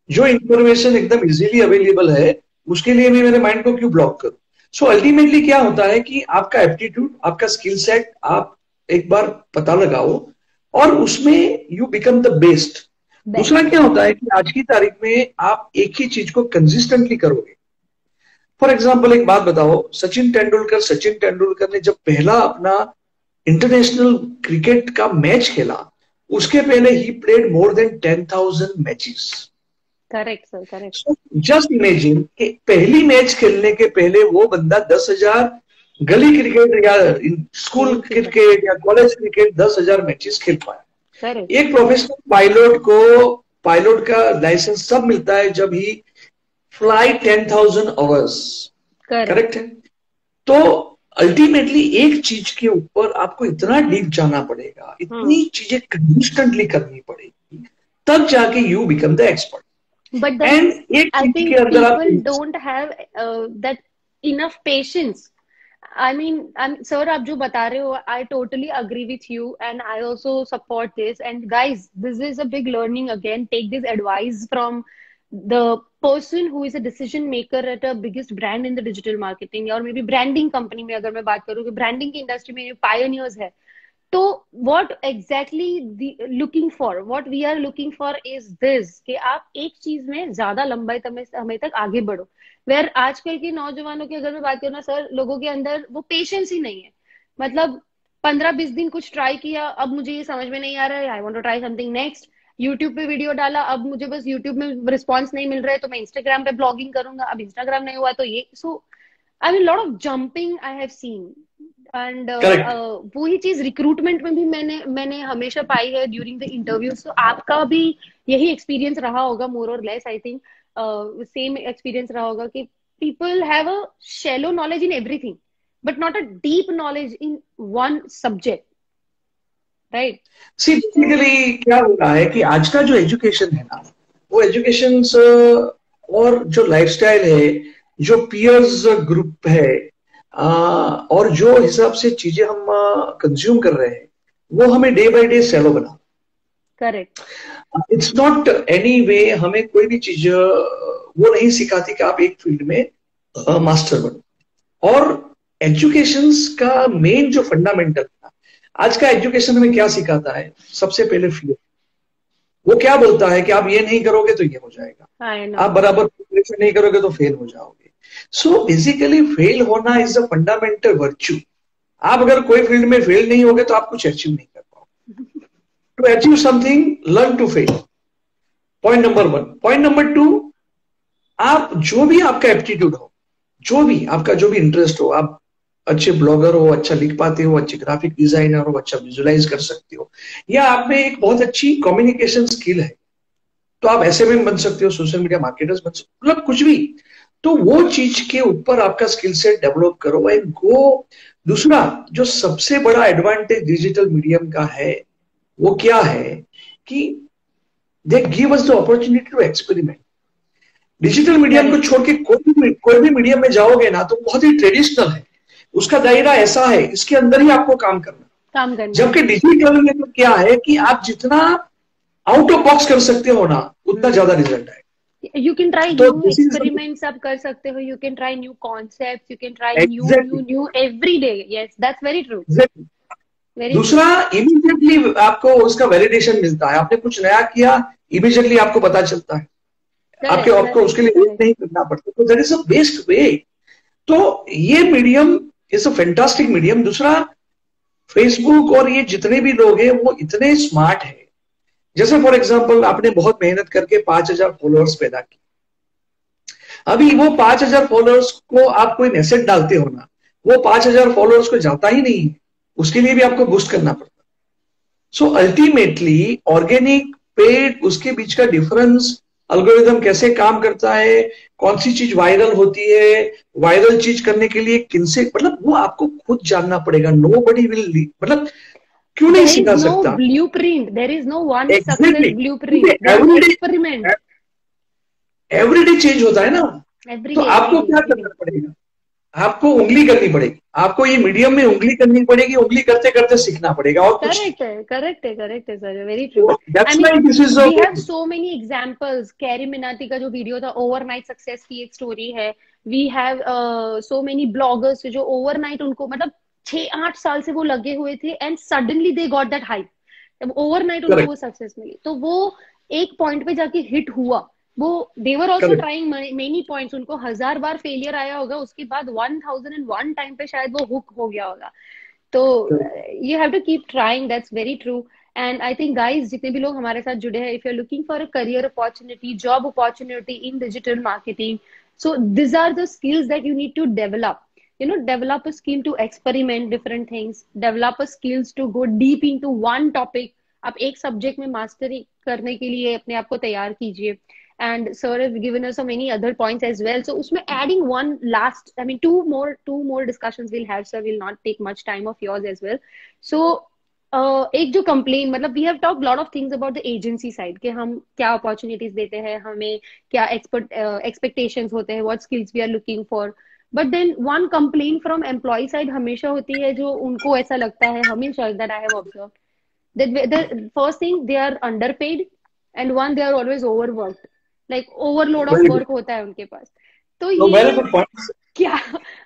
जो इंफॉर्मेशन एकदम इजीली अवेलेबल है उसके लिए मैं मेरे माइंड को क्यों ब्लॉक करूँ? सो so, अल्टीमेटली क्या होता है कि आपका एप्टीट्यूड आपका स्किल सेट आप एक बार पता लगाओ और उसमें यू बिकम द बेस्ट दूसरा क्या होता है कि आज की तारीख में आप एक ही चीज़ को कंसिस्टेंटली करोगे। फॉर एग्ज़ाम्पल एक बात बताओ सचिन तेंदुलकर सचिन तेंदुलकर ने जब पहला अपना इंटरनेशनल क्रिकेट का मैच खेला उसके पहले ही played more than ten thousand matches correct sir correct just imagine कि पहली मैच खेलने के पहले वो बंदा दस हज़ार गली क्रिकेट या स्कूल क्रिकेट या कॉलेज क्रिकेट दस हज़ार मैचेस खेल पाया एक प्रोफेशनल पायलट को पायलट का लाइसेंस सब मिलता है जब ही fly ten thousand hours correct है? तो अल्टीमेटली एक चीज़ के ऊपर आपको इतना डीप जाना पड़ेगा। इतनी हम्म। चीज़ें कंसिस्टेंटली करनी पड़ेगी तब जाके you become the expert but then and i think people don't have uh, that enough patience I mean, I'm sir, आप जो बता रहे हो, I totally agree with you, and I also support this. And guys, this is a big learning again. Take this advice from the person who is a decision maker at a biggest brand in the digital marketing or maybe branding company में अगर मैं बात करूँ कि branding की industry में pioneers है तो what exactly looking for what we are looking for is this कि आप एक चीज़ में ज़्यादा लंबाई समय तक आगे बढ़ो। वेर आजकल के नौजवानों की अगर मैं बात करूँ ना, सर, लोगों के अंदर वो पेशेंस ही नहीं है। मतलब पंद्रह बीस दिन कुछ ट्राई किया, अब मुझे ये समझ में नहीं आ रहा है I want to try something next YouTube पे वीडियो डाला, अब मुझे बस यूट्यूब में रिस्पॉन्स नहीं मिल रहा है तो मैं इंस्टाग्राम पे ब्लॉगिंग करूँगा। अब इंस्टाग्राम नहीं हुआ तो ये so I mean lot of jumping I have seen and वो ही चीज़ रिक्रूटमेंट में भी मैंने मैंने हमेशा पाई है ड्यूरिंग द इंटरव्यू तो आपका भी यही एक्सपीरियंस रहा होगा मोर और less I think same experience रहा होगा कि people have a shallow knowledge in everything but not a deep knowledge in one subject right see basically क्या हो रहा है कि आज का जो एजुकेशन है ना वो एजुकेशन और जो लाइफस्टाइल है जो पियर्स ग्रुप है और जो हिसाब से चीज़ें हम कंज्यूम कर रहे हैं वो हमें डे बाय डे सेलो बना correct it's not any way हमें कोई भी चीज़ वो नहीं सिखाती कि आप एक फ़ील्ड में मास्टर बनो। और एजुकेशन का मेन जो फंडामेंटल था आज का एजुकेशन हमें क्या सिखाता है? सबसे पहले फियर वो क्या बोलता है कि आप ये नहीं करोगे तो ये हो जाएगा। आप बराबर नहीं करोगे तो फेल हो जाओगे। सो बेसिकली फेल होना इज़ अ फंडामेंटल वर्च्यू आप अगर कोई फ़ील्ड में फेल नहीं होगे तो आप कुछ अचीव नहीं कर पाओगे. To achieve something learn to fail point number one point number two आप जो भी आपका एप्टीट्यूड हो, जो भी, आपका जो भी इंटरेस्ट हो, आप अच्छे ब्लॉगर हो अच्छा लिख पाते हो, अच्छे ग्राफिक डिज़ाइनर हो अच्छा विजुलाइज कर सकते हो, या आप में एक बहुत अच्छी कम्युनिकेशन स्किल है तो आप ऐसे में बन सकते हो सोशल मीडिया मार्केटर्स बन सकते हो मतलब कुछ भी। तो वो चीज़ के ऊपर आपका स्किल सेट डेवलप करो। एंड गो दूसरा जो सबसे बड़ा एडवांटेज डिजिटल मीडियम का है वो क्या है कि they give us the opportunity to experiment digital medium को छोड़ के कोई भी कोई भी मीडियम में जाओगे ना तो बहुत ही ट्रेडिशनल है। उसका दायरा ऐसा है इसके अंदर ही आपको काम करना। काम करना। जबकि डिजिटल में तो क्या है कि आप जितना आउट ऑफ़ बॉक्स कर सकते हो ना उतना ज़्यादा रिज़ल्ट है you can try so new experiments आप कर सकते हो. You can try new concepts you can try exactly. new new new every day. Yes that's very true. Exactly. very दूसरा इमीडिएटली आपको उसका वैलिडेशन मिलता है. आपने कुछ नया किया इमीडिएटली आपको पता चलता है. आपके आपको उसके लिए वेट नहीं करना पड़ता. तो that is a best way तो ये medium is a fantastic medium दूसरा फेसबुक और ये जितने भी लोग हैं वो इतने स्मार्ट है. जैसे फॉर एग्ज़ाम्पल आपने बहुत मेहनत करके पाँच हज़ार फॉलोअर्स पैदा की अभी वो पाँच हज़ार फॉलोअर्स को आप कोई मैसेज डालते हो ना, वो पाँच हज़ार फॉलोअर्स को जाता ही नहीं, उसके लिए भी आपको बूस्ट करना पड़ता सो अल्टीमेटली ऑर्गेनिक पेड उसके बीच का डिफरेंस अल्गोरिदम कैसे काम करता है, कौन सी चीज़ वायरल होती है वायरल चीज़ करने के लिए किनसे मतलब वो आपको खुद जानना पड़ेगा। नो बडी विल मतलब क्यों नहीं सिखा सकता? Blueprint there is no one blueprint experiment everyday change होता है ना। Every तो आपको क्या करना पड़ेगा? आपको उंगली करनी पड़ेगी। आपको ये मीडियम में उंगली करनी पड़ेगी। उंगली करते करते सीखना पड़ेगा और करेक्ट है करेक्ट है करेक्ट है sir very true we have so many examples Carry Minati का जो वीडियो था ओवरनाइट सक्सेस की एक स्टोरी है. We have so many bloggers जो ओवरनाइट उनको मतलब छह आठ साल से वो लगे हुए थे and suddenly they got that hype overnight उनको वो सक्सेस मिली। तो वो एक पॉइंट पे जाके हिट हुआ। वो they were also trying many points उनको हज़ार बार फेलियर आया होगा उसके बाद one thousand and one time पे शायद वो हुक हो गया होगा। तो you have to keep trying that's very true and I think guys जितने भी लोग हमारे साथ जुड़े हैं if you are looking for a career opportunity job opportunity in digital marketing so this are the skills that you need to develop you know develop a skill to experiment different things develop a skills to go deep into one topic आप एक subject में mastery करने के लिए अपने आप को तैयार कीजिए and sir has given us so many other points as well so usme adding one last i mean two more two more discussions we'll have sir will not take much time of yours as well so uh, एक जो complain मतलब we have talk lot of things about the agency side कि हम क्या opportunities देते हैं हमें क्या एक्सपर्ट एक्सपेक्टेशंस होते हैं what skills we are looking for but then one complain from employ side हमेशा होती है जो उनको ऐसा लगता है हमेशा that I have observe that first thing they are under and one they are always overworked like overload of work होता है उनके पास। तो ये क्या?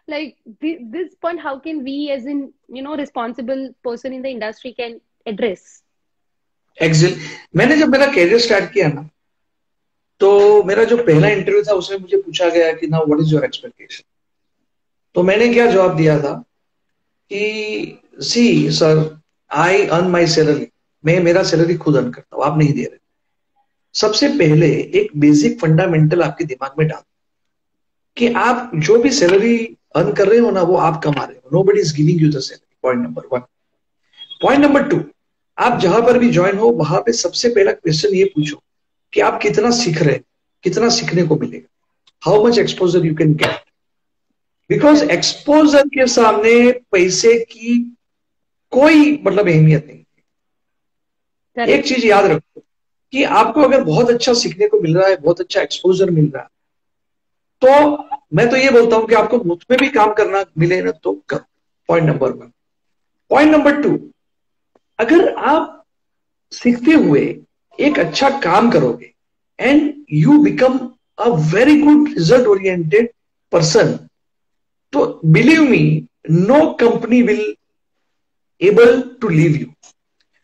Like this point how can we as in you know responsible person in the industry can address excel मैंने जब मेरा कैरियर स्टार्ट किया ना तो मेरा जो पहला इंटरव्यू था उसमें मुझे पूछा गया कि ना व्हाट इज़ योर एक्सपेक्टेशन तो मैंने क्या जवाब दिया था कि see sir I earn my salary मैं मेरा सैलरी खुद अर्न करता हूँ, आप नहीं दे रहे सबसे पहले एक बेसिक फंडामेंटल आपके दिमाग में डाल कि आप जो भी सैलरी अर्न कर रहे हो ना, वो आप कमा रहे हो। Nobody is giving you the salary point number one point number two आप जहाँ पर भी ज्वाइन हो, वहाँ पे सबसे पहला क्वेश्चन ये पूछो कि आप कितना सीख रहे कितना सीखने को मिलेगा? How much exposure you can get because exposure के सामने पैसे की कोई मतलब अहमियत नहीं है। एक चीज़ याद रखो कि आपको अगर बहुत अच्छा सीखने को मिल रहा है बहुत अच्छा एक्सपोजर मिल रहा है तो मैं तो ये बोलता हूँ कि आपको मुझमें भी काम करना मिले ना तो करो। Point number one point number two अगर आप सीखते हुए एक अच्छा काम करोगे and you become a very good result oriented person तो believe me no company will able to leave you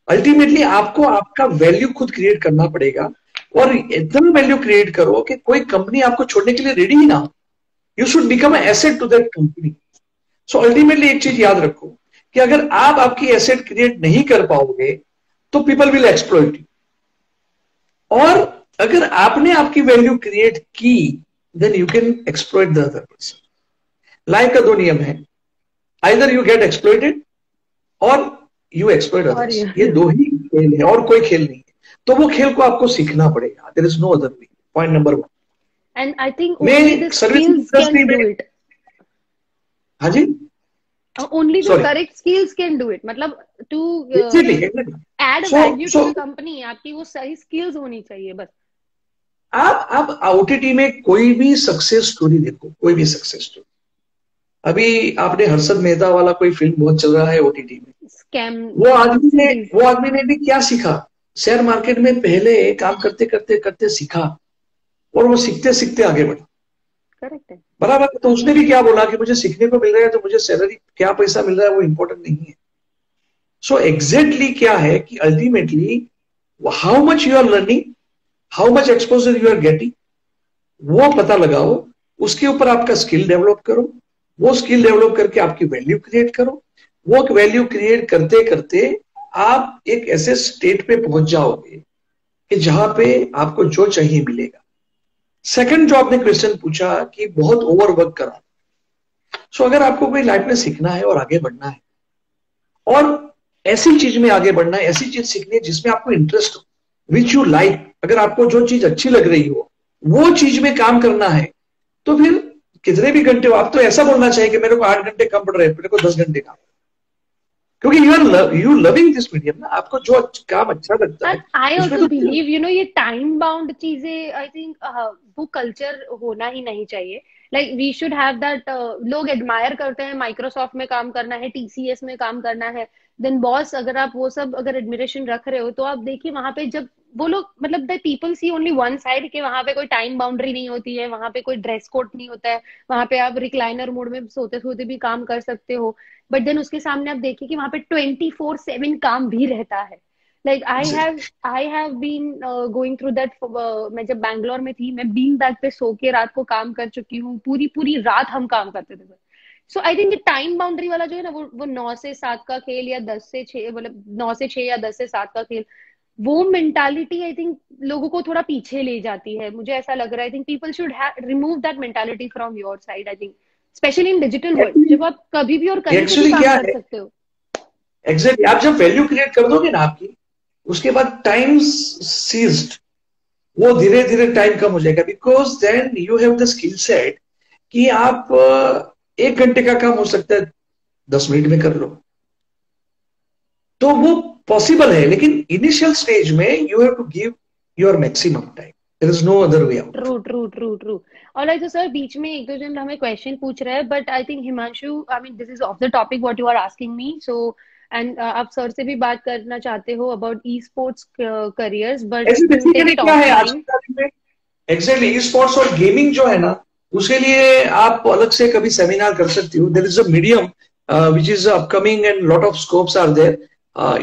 ultimately आपको आपका वैल्यू खुद क्रिएट करना पड़ेगा और इतना वैल्यू क्रिएट करो कि कोई कंपनी आपको छोड़ने के लिए रेडी ही ना you should become asset to that company so ultimately एक चीज़ याद रखो कि अगर आप आपकी एसेट क्रिएट नहीं कर पाओगे तो पीपल विल एक्सप्लोइट यू और अगर आपने आपकी वैल्यू क्रिएट की then you can exploit the other person like का दो नियम है। आइदर यू गेट एक्सप्लोइटेड और यू अदर्स ये दो ही खेल है और कोई खेल नहीं है। तो वो खेल को आपको सीखना पड़ेगा। There is no other way point number one and I think मैं सर्विस इंडस्ट्री में हाँ जी? Only the correct skills can do it मतलब to add value to company आपकी वो सही स्किल्स होनी चाहिए बस। आप आप ओटीटी में कोई भी सक्सेस स्टोरी देखो कोई भी सक्सेस स्टोरी अभी आपने हर्षद मेहता वाला कोई फ़िल्म बहुत चल रहा है ओटीटी में। स्कैम वो आदमी ने वो आदमी ने भी क्या सीखा? शेयर मार्केट में पहले काम करते करते करते सीखा और वो सीखते सीखते आगे बढ़ा। करेक्ट है। बराबर तो उसने भी क्या बोला कि मुझे सीखने को मिल रहा है तो मुझे सैलरी क्या पैसा मिल रहा है वो इंपॉर्टेंट नहीं है। सो so एग्जैक्टली exactly क्या है कि ultimately how much you are learning how much exposure you are getting वो पता लगाओ उसके ऊपर आपका स्किल डेवलप करो वो स्किल डेवलप करके आपकी वैल्यू क्रिएट करो। वो वैल्यू क्रिएट करते करते आप एक ऐसे स्टेट पे पहुँच जाओगे कि जहाँ पे आपको जो चाहिए मिलेगा। सेकंड जो आपने क्वेश्चन पूछा कि बहुत ओवरवर्क करा। सो अगर आपको कोई लाइफ में सीखना है और आगे बढ़ना है, और ऐसी चीज़ में आगे बढ़ना है, ऐसी चीज़ सीखनी है जिसमें आपको इंटरेस्ट हो विच यू लाइक अगर आपको जो चीज़ अच्छी लग रही हो, वो चीज़ में काम करना है तो फिर कितने भी घंटे हो आप तो ऐसा बोलना चाहिए कि मेरे को आठ घंटे कम पड़ रहे हैं मेरे को दस घंटे काम। क्योंकि you are you loving this medium ना आपको जो काम अच्छा लगता है I also believe you know ये टाइम बाउंड चीज़ें आई थिंक uh, वो कल्चर होना ही नहीं चाहिए। Like we should have that लोग एडमायर करते हैं माइक्रोसॉफ्ट में काम करना है टीसीएस में काम करना है देन बॉस अगर आप वो सब अगर एडमिरेशन रख रहे हो तो आप देखिए वहाँ पे जब वो लोग मतलब the people see only one side के वहाँ पे कोई टाइम बाउंड्री नहीं होती है वहाँ पे कोई ड्रेस कोड नहीं होता है वहाँ पे आप रिक्लाइनर मोड में सोते सोते भी काम कर सकते हो बट देन उसके सामने आप देखिए कि वहाँ पे ट्वेंटी फोर सेवन काम भी रहता है। Like I have I have been going through that मैं जब बैंगलोर में थी मैं बीन बैग पे सो के रात को काम कर चुकी हूँ पूरी पूरी रात हम काम करते थे। So I think time boundary वाला जो है ना वो वो नौ से सात का खेल या दस से छह मतलब नौ से छह या दस से सात का खेल वो मेंटालिटी आई थिंक लोगों को थोड़ा पीछे ले जाती है। मुझे ऐसा लग रहा है। I think people should remove that mentality from your side I think specially in digital world जब आप कभी भी और कहीं भी काम कर सकते हो। एग्जैक्टली आप जब वैल्यू क्रिएट कर दोगे ना आपकी उसके बाद टाइम सीज्ड वो धीरे धीरे टाइम कम हो जाएगा। Because then you have the skill set कि आप एक घंटे का काम हो सकता है दस मिनट में कर लो। तो वो पॉसिबल है लेकिन इनिशियल स्टेज में you have to give your maximum time there is no other way out true true true true और लाइक सर बीच में एक दो जन हमें क्वेश्चन पूछ रहे हैं but I think Himanshu I mean this is off the topic what you are asking me so and आप सर से भी बात करना चाहते हो about esports careers but exactly e sports और गेमिंग जो है ना उसके लिए आप अलग से कभी सेमिनार कर सकती हो। There is a medium which is upcoming and lot of scopes are there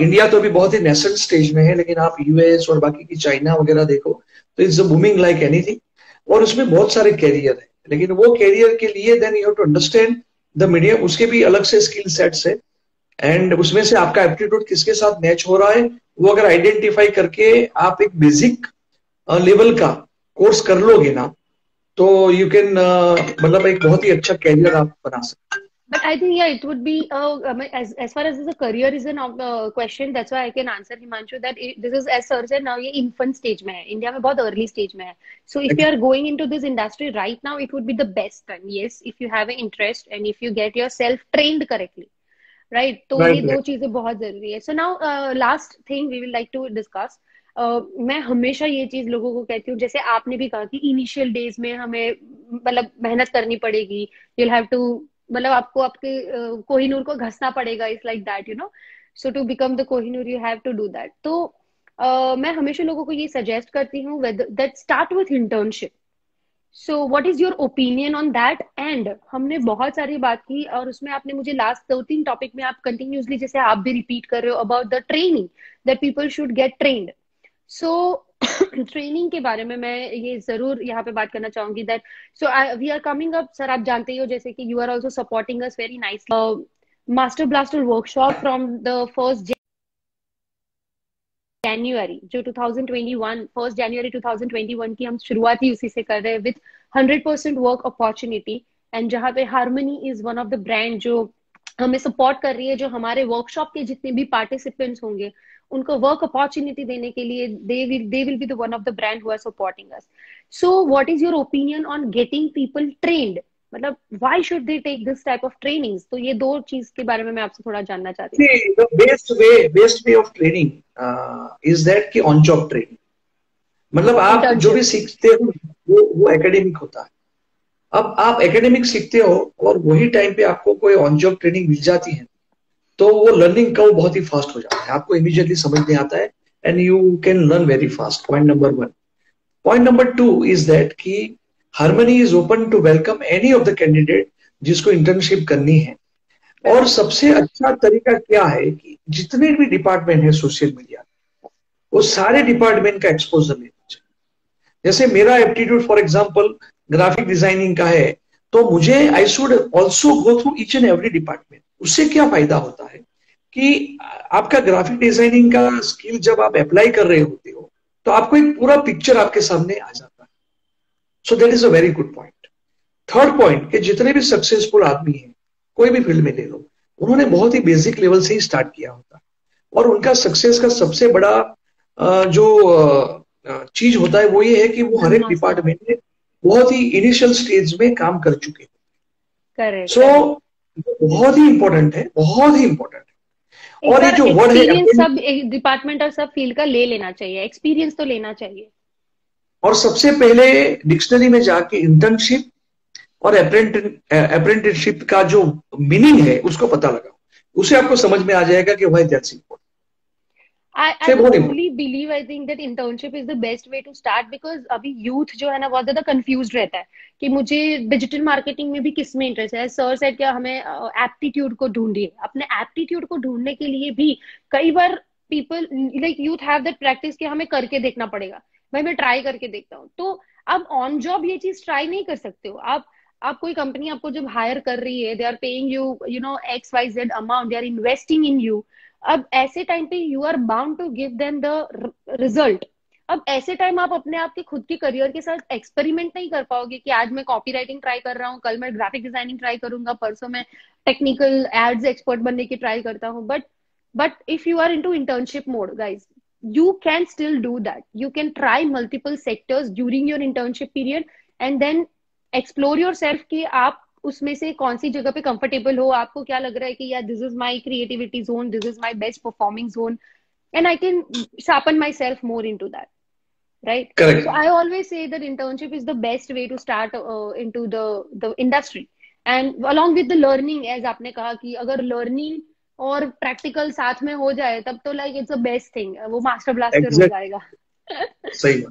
India तो अभी बहुत ही नेशनल स्टेज में है लेकिन आप यूएस और बाकी की चाइना वगैरह देखो तो it's a booming like anything और उसमें बहुत सारे कैरियर है। लेकिन वो कैरियर के लिए then you have to understand the medium उसके भी अलग से स्किल सेट्स है। एंड उसमें से आपका एप्टीट्यूड किसके साथ मैच हो रहा है वो अगर आइडेंटिफाई करके आप एक बेसिक लेवल uh, का कोर्स कर लोगे ना तो यू कैन uh, मतलब एक बहुत ही अच्छा कैरियर आप बना सकते But I think yeah, it would be uh, as as far as the career is an uh, question. That's why I can answer Himanshu that it, this is as sir said now ये infant stage में है India में बहुत early stage में है. So if you are going into this industry right now, it would be the best time. Yes, if you have an interest and if you get yourself trained correctly. Right. तो right, ये right. दो चीज़ें बहुत ज़रूरी है. So now uh, last thing we will like to discuss. मैं हमेशा ये चीज़ लोगों को कहती हूँ जैसे आपने भी कहा कि इनिशियल डेज़ में हमें मतलब मेहनत करनी पड़ेगी यूल हैव टू मतलब आपको आपके कोहिनूर को घसना पड़ेगा it's like that you know so to become the Kohinoor you have to do that तो uh, मैं हमेशा लोगों को ये सजेस्ट करती हूँ that start with internship so what is your opinion on that and हमने बहुत सारी बात की और उसमें आपने मुझे लास्ट दो तीन टॉपिक में आप कंटिन्यूसली जैसे आप भी रिपीट कर रहे हो about the training that people should get trained so training [coughs] के बारे में मैं ये ज़रूर यहाँ पे बात करना चाहूँगी that so we are coming up sir आप जानते ही हो, जैसे कि you are also supporting us very nice master blaster workshop from the first January जो 2021 फ़र्स्ट जनवरी 2021 की हम शुरुआत ही उसी से कर रहे हैं with 100 percent work opportunity and जहाँ पे harmony is one of the brand जो हमें सपोर्ट कर रही है, जो हमारे वर्कशॉप के जितने भी पार्टिसिपेंट्स होंगे उनको वर्क अपॉर्चुनिटी देने के लिए they will they will be the one of the brand who are supporting us so what is your opinion on getting people trained मतलब why should they take this type of trainings तो ये दो चीज़ के बारे में मैं आपसे थोड़ा जानना चाहती हूँ। The best way best way of training is that कि ऑन जॉब ट्रेनिंग मतलब आप जो भी सीखते हो वो वो एकेडमिक होता है। अब आप एकेडमिक सीखते हो और वही टाइम पे आपको कोई ऑन जॉब ट्रेनिंग मिल जाती है तो वो लर्निंग का वो बहुत ही फास्ट हो जाता है। आपको इमीडिएटली समझ में आता है and you can learn very fast point number one point number two is that कि harmony is open to welcome any of the candidate जिसको इंटर्नशिप करनी है। और सबसे अच्छा तरीका क्या है कि जितने भी डिपार्टमेंट है सोशल मीडिया वो सारे डिपार्टमेंट का एक्सपोजर लेना चाहिए। जैसे मेरा aptitude for example graphic designing का है तो मुझे I should also go through each and every department उससे क्या फ़ायदा होता है कि आपका ग्राफिक डिज़ाइनिंग का स्किल जब आप अप्लाई कर रहे होते हो तो आपको एक पूरा पिक्चर आपके सामने आ जाता है। So that is a very good point third point कि जितने भी सक्सेसफुल आदमी हैं कोई भी फ़ील्ड में ले लो उन्होंने बहुत ही बेसिक लेवल से ही स्टार्ट किया होता। है और उनका सक्सेस का सबसे बड़ा जो चीज़ होता है वो ये है कि वो हर एक डिपार्टमेंट में बहुत ही इनिशियल स्टेज में काम कर चुके हैं। सो so, बहुत ही इंपॉर्टेंट है बहुत ही इंपॉर्टेंट है। और ये जो वर्ड है सब डिपार्टमेंट और सब फ़ील्ड का ले लेना चाहिए एक्सपीरियंस तो लेना चाहिए। और सबसे पहले डिक्शनरी में जाके इंटर्नशिप और अप्रेंटिसशिप का जो मीनिंग है उसको पता लगा उसे आपको समझ में आ जाएगा कि why that's important I, I truly believe I think that internship is the best way to start because अभी youth जो है ना बहुत ज़्यादा confused रहता है। कि मुझे डिजिटल मार्केटिंग में भी किसमें इंटरेस्ट है? सर सेट क्या हमें एप्टीट्यूड को ढूंढिए। अपने एप्टीट्यूड को ढूँढने के लिए भी कई बार people like youth have that practice कि हमें करके देखना पड़ेगा। भाई मैं ट्राई करके देखता हूँ। तो अब ऑन जॉब ये चीज़ ट्राई नहीं कर सकते हो। आप आप कोई कंपनी आपको जब हायर कर रही है they are paying you you know X Y Z amount they are investing in you अब ऐसे टाइम पे you are bound to give them the result अब ऐसे टाइम आप अपने आप के खुद के करियर के साथ एक्सपेरिमेंट नहीं कर पाओगे कि आज मैं कॉपी राइटिंग ट्राई कर रहा हूँ, कल मैं ग्राफिक डिज़ाइनिंग ट्राई करूँगा, परसों मैं टेक्निकल एड्स एक्सपर्ट बनने की ट्राई करता हूँ। But but if you are into internship mode guys you can still do that you can try multiple sectors sectors during internship period and then explore explore self कि आप उसमें से कौन सी जगह पे कंफर्टेबल हो। आपको क्या लग रहा है कि यार this is my creativity zone this is my best performing zone and I can sharpen myself more into that right Correct. so i always say that internship is the best way to start uh, into the the industry and along with the learning as आपने कहा कि अगर learning और practical साथ में हो जाए तब तो like it's the best thing वो master blaster exactly. हो जाएगा सही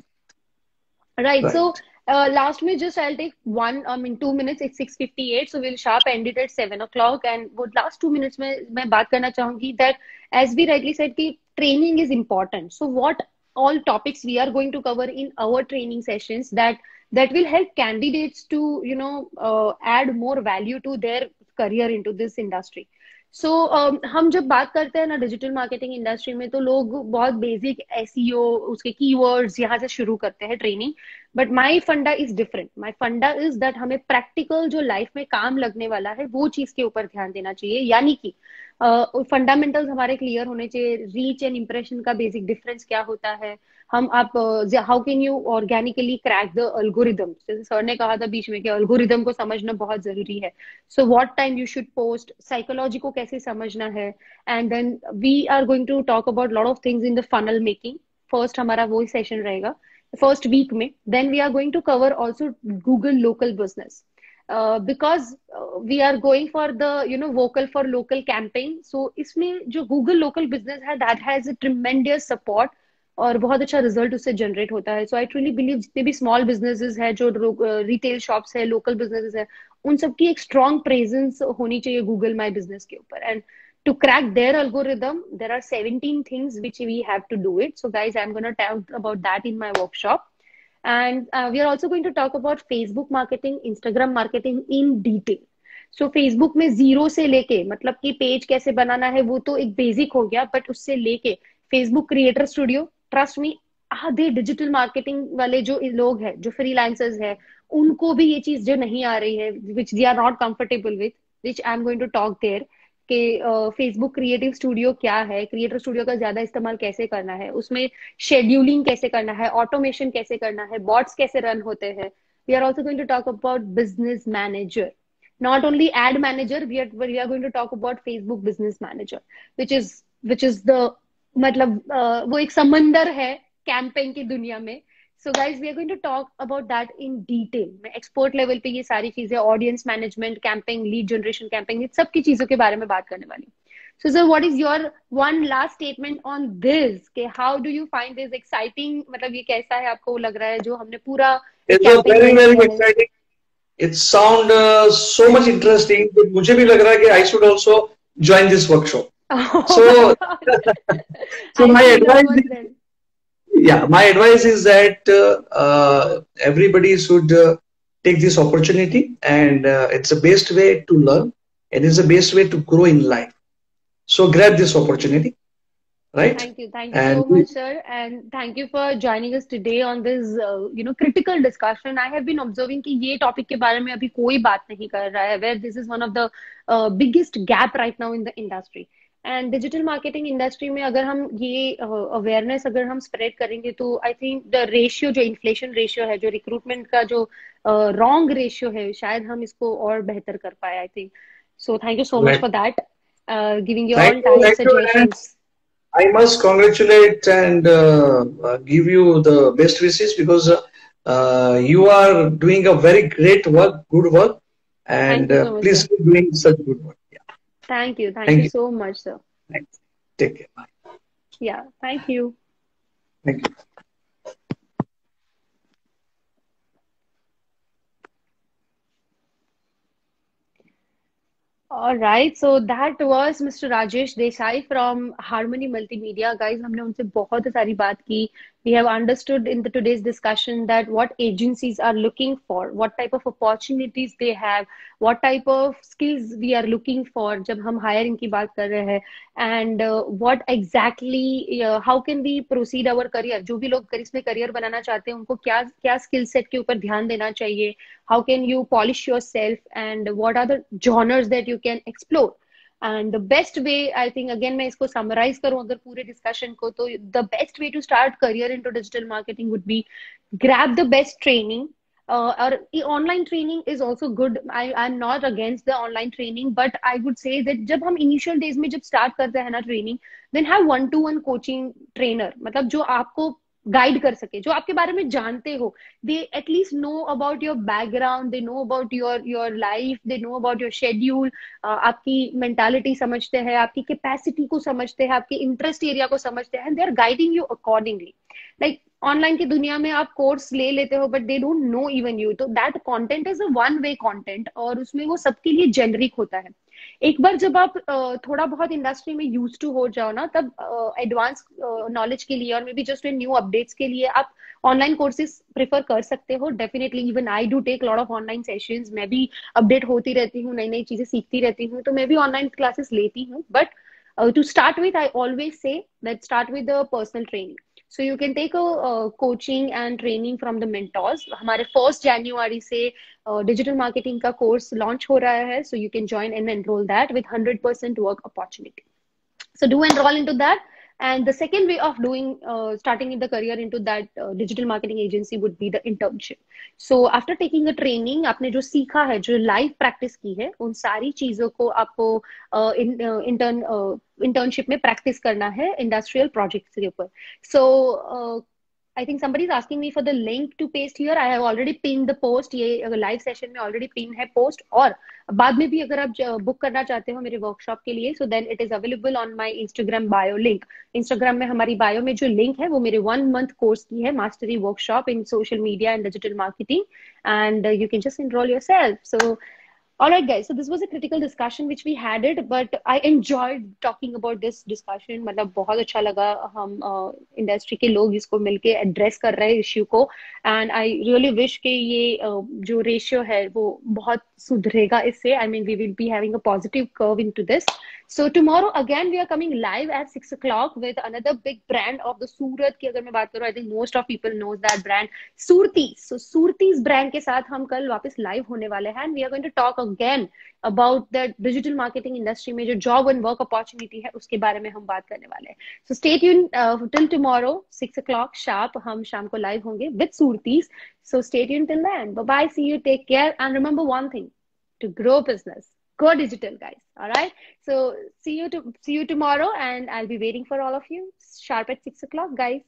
right, right so Uh, last me just I'll take one um in two minutes it's 6:58 so we'll sharp end it at seven o'clock and वो last two minutes में मैं बात करना चाहूँगी that as we rightly said कि training is important so what all topics we are going to cover in our training sessions that that will help candidates to you know uh, add more value to their career into this industry so so, um, हम जब बात करते हैं ना digital marketing industry में तो लोग बहुत बेसिक एस उसके कीवर्ड्स यहाँ से शुरू करते हैं ट्रेनिंग बट माई फंडा is different my funda is that हमें प्रैक्टिकल जो लाइफ में काम लगने वाला है वो चीज़ के ऊपर ध्यान देना चाहिए यानी कि फंडामेंटल्स uh, हमारे क्लियर होने चाहिए। रीच एंड इम्प्रेशन का बेसिक डिफरेंस क्या होता है? हम आप how can you organically crack the algorithm जैसे सर ने कहा था बीच में कि अल्गोरिदम को समझना बहुत ज़रूरी है। So what time you should post psychology को कैसे समझना है? And then we are going to talk about lot of things in the funnel making first हमारा वो सेशन रहेगा। फ़र्स्ट वीक में। Then we are going to cover also Google local business because we are going for the you know vocal for local campaign so इसमें जो Google local business है that has tremendous support और बहुत अच्छा result उससे generate होता है. So I truly believe जितने भी स्मॉल बिजनेसेस है, जो रिटेल शॉप्स है लोकल बिजनेसेस है, उन सबकी एक स्ट्रॉन्ग प्रेजेंस होनी चाहिए गूगल माई बिज़नेस के ऊपर. And to crack their algorithm, there are 17 things which we have to do it. So, guys, i'm going to talk about that in my workshop. And uh, we are also going to talk about facebook marketing instagram marketing in detail. So Facebook में zero से लेके मतलब कि page कैसे बनाना है वो तो एक बेसिक हो गया बट उससे लेके Facebook creator studio trust me आधे डिजिटल मार्केटिंग वाले जो लोग हैं जो फ्रीलांसर्स है उनको भी ये चीज़ जो नहीं आ रही है which they are not comfortable with which I am going to talk there कि फेसबुक क्रिएटिव स्टूडियो क्या है? क्रिएटर स्टूडियो का ज़्यादा इस्तेमाल कैसे करना है? उसमें शेड्यूलिंग कैसे करना है? ऑटोमेशन कैसे करना है? बॉट्स कैसे रन होते हैं? We are also going to talk about business manager not only ad manager we are we are going to talk about Facebook business manager which is which is the मतलब वो एक समंदर है campaign की दुनिया में। So guys we are going to talk about that in detail मैं export level पे ये सारी चीज़ें audience management camping lead generation camping इन सब की चीज़ों के बारे में बात करने वाली so sir what is your one last statement on this के how do you find this exciting मतलब ये कैसा है आपको लग रहा है जो हमने पूरा it sound so much interesting मुझे भी लग रहा है कि I should also join this workshop so [laughs] so my advice yeah, my advice is that uh, uh everybody should uh, take this opportunity, and uh, it's the best way to learn, and it's the best way to grow in life. So grab this opportunity right? Thank you. Thank you and so much sir. And thank you for joining us today on this uh, you know critical discussion. I have been observing that ye topic ke bare mein where this is one of the uh, biggest gap right now in the industry. And digital marketing industry में अगर हम ये awareness uh, अगर हम spread करेंगे तो I think the ratio जो inflation ratio है जो रिक्रूटमेंट का जो रॉन्ग uh, रेशियो है शायद हम इसको और बेहतर कर पाए I think so thank you so much for that giving your all time suggestions I must congratulate and uh, uh, give you the best wishes because uh, you are doing a very great work, good work, and so much, please keep doing such good work. Thank you. Thank, thank you, you, so much, sir. Thanks. Take care. Bye. Yeah. Thank you. Thank you. All right, so that was Mr. Rajesh Desai from Harmony Multimedia. Guys, हमने उनसे बहुत सारी बात की we have understood in the today's discussion that what agencies are looking for what type of opportunities they have what type of skills we are looking for jab hum hiring ki baat kar rahe hain and uh, what exactly uh, how can we proceed our career जो भी लोग इसमें career बनाना चाहते हैं उनको क्या क्या skill set के ऊपर ध्यान देना चाहिए how can you polish yourself and what are the genres that you can explore And the best way I think again मैं इसको समराइज करूँ अगर पूरे डिस्कशन को तो the best way to start career in to digital marketing would be grab the best training और online training is also good I I am not against the online training but I would say that जब हम initial days में जब start करते हैं ना training then have one to one coaching trainer मतलब जो आपको गाइड कर सके, जो आपके बारे में जानते हो। They at least know about your background they know about your your life they know about your schedule आपकी मेंटालिटी समझते हैं, आपकी कैपेसिटी को समझते हैं, आपके इंटरेस्ट एरिया को समझते हैं they are guiding you accordingly like online की दुनिया में आप कोर्स ले लेते हो but they don't know even you तो that content is a one way content और उसमें वो सबके लिए जेनरिक होता है। एक बार जब आप थोड़ा बहुत इंडस्ट्री में यूज़ टू हो जाओ ना, तब एडवांस नॉलेज के लिए और maybe just new updates के लिए आप ऑनलाइन कोर्सेज प्रेफर कर सकते हो. Definitely even I do take lot of online sessions मैं भी अपडेट होती रहती हूँ नई नई चीज़ें सीखती रहती हूँ तो मैं भी ऑनलाइन क्लासेस लेती हूँ. But to start with I always say that start with personal training so you can take coaching and training from the mentors हमारे फ़र्स्ट जनवरी से डिजिटल मार्केटिंग का कोर्स लॉन्च हो रहा है so you can join and enroll that with hundred percent work opportunity so do enroll into that. and the second way of doing uh, starting in the career into that uh, digital marketing agency would be the internship so after taking a training आपने जो सीखा है जो live practice की है उन सारी चीजों को आपको इंटर्न इंटर्नशिप में प्रैक्टिस करना है इंडस्ट्रियल प्रोजेक्ट्स के ऊपर सो I think somebody is asking me for the link to paste here I have already pin the post ये लाइव सेशन में ऑलरेडी पिन है पोस्ट और बाद में भी अगर आप बुक करना चाहते हो मेरे वर्कशॉप के लिए so then it is available on my Instagram bio link Instagram में हमारी बायो में जो लिंक है, वो मेरे वन मंथ कोर्स की है mastery workshop in social media and digital marketing and you can just enrol yourself so all right guys so this was a critical discussion which we had it but i enjoyed talking about this discussion मतलब बहुत अच्छा लगा हम industry uh, के लोग इसको मिलके address कर रहे हैं इश्यू को एंड आई रियली विश के ये uh, जो रेशियो है वो बहुत सुधरेगा इससे I mean we will be having a positive curve into this So tomorrow again we are coming live at six o'clock with another big brand of the Surat की अगर मैं बात करूँ I think most of people knows that brand Surti. So Surti's brand के साथ हम कल वापस live होने वाले हैं and we are going to talk again about the digital marketing industry में जो job and work opportunity है उसके बारे में हम बात करने वाले हैं. So stay tuned uh, till tomorrow six o'clock sharp हम शाम को live होंगे Surti's. So stay tuned till then. Bye bye. See you. Take care. And remember one thing: to grow business go digital guys. All right? So see you to see you tomorrow and i'll be waiting for all of you. Sharp at six o'clock guys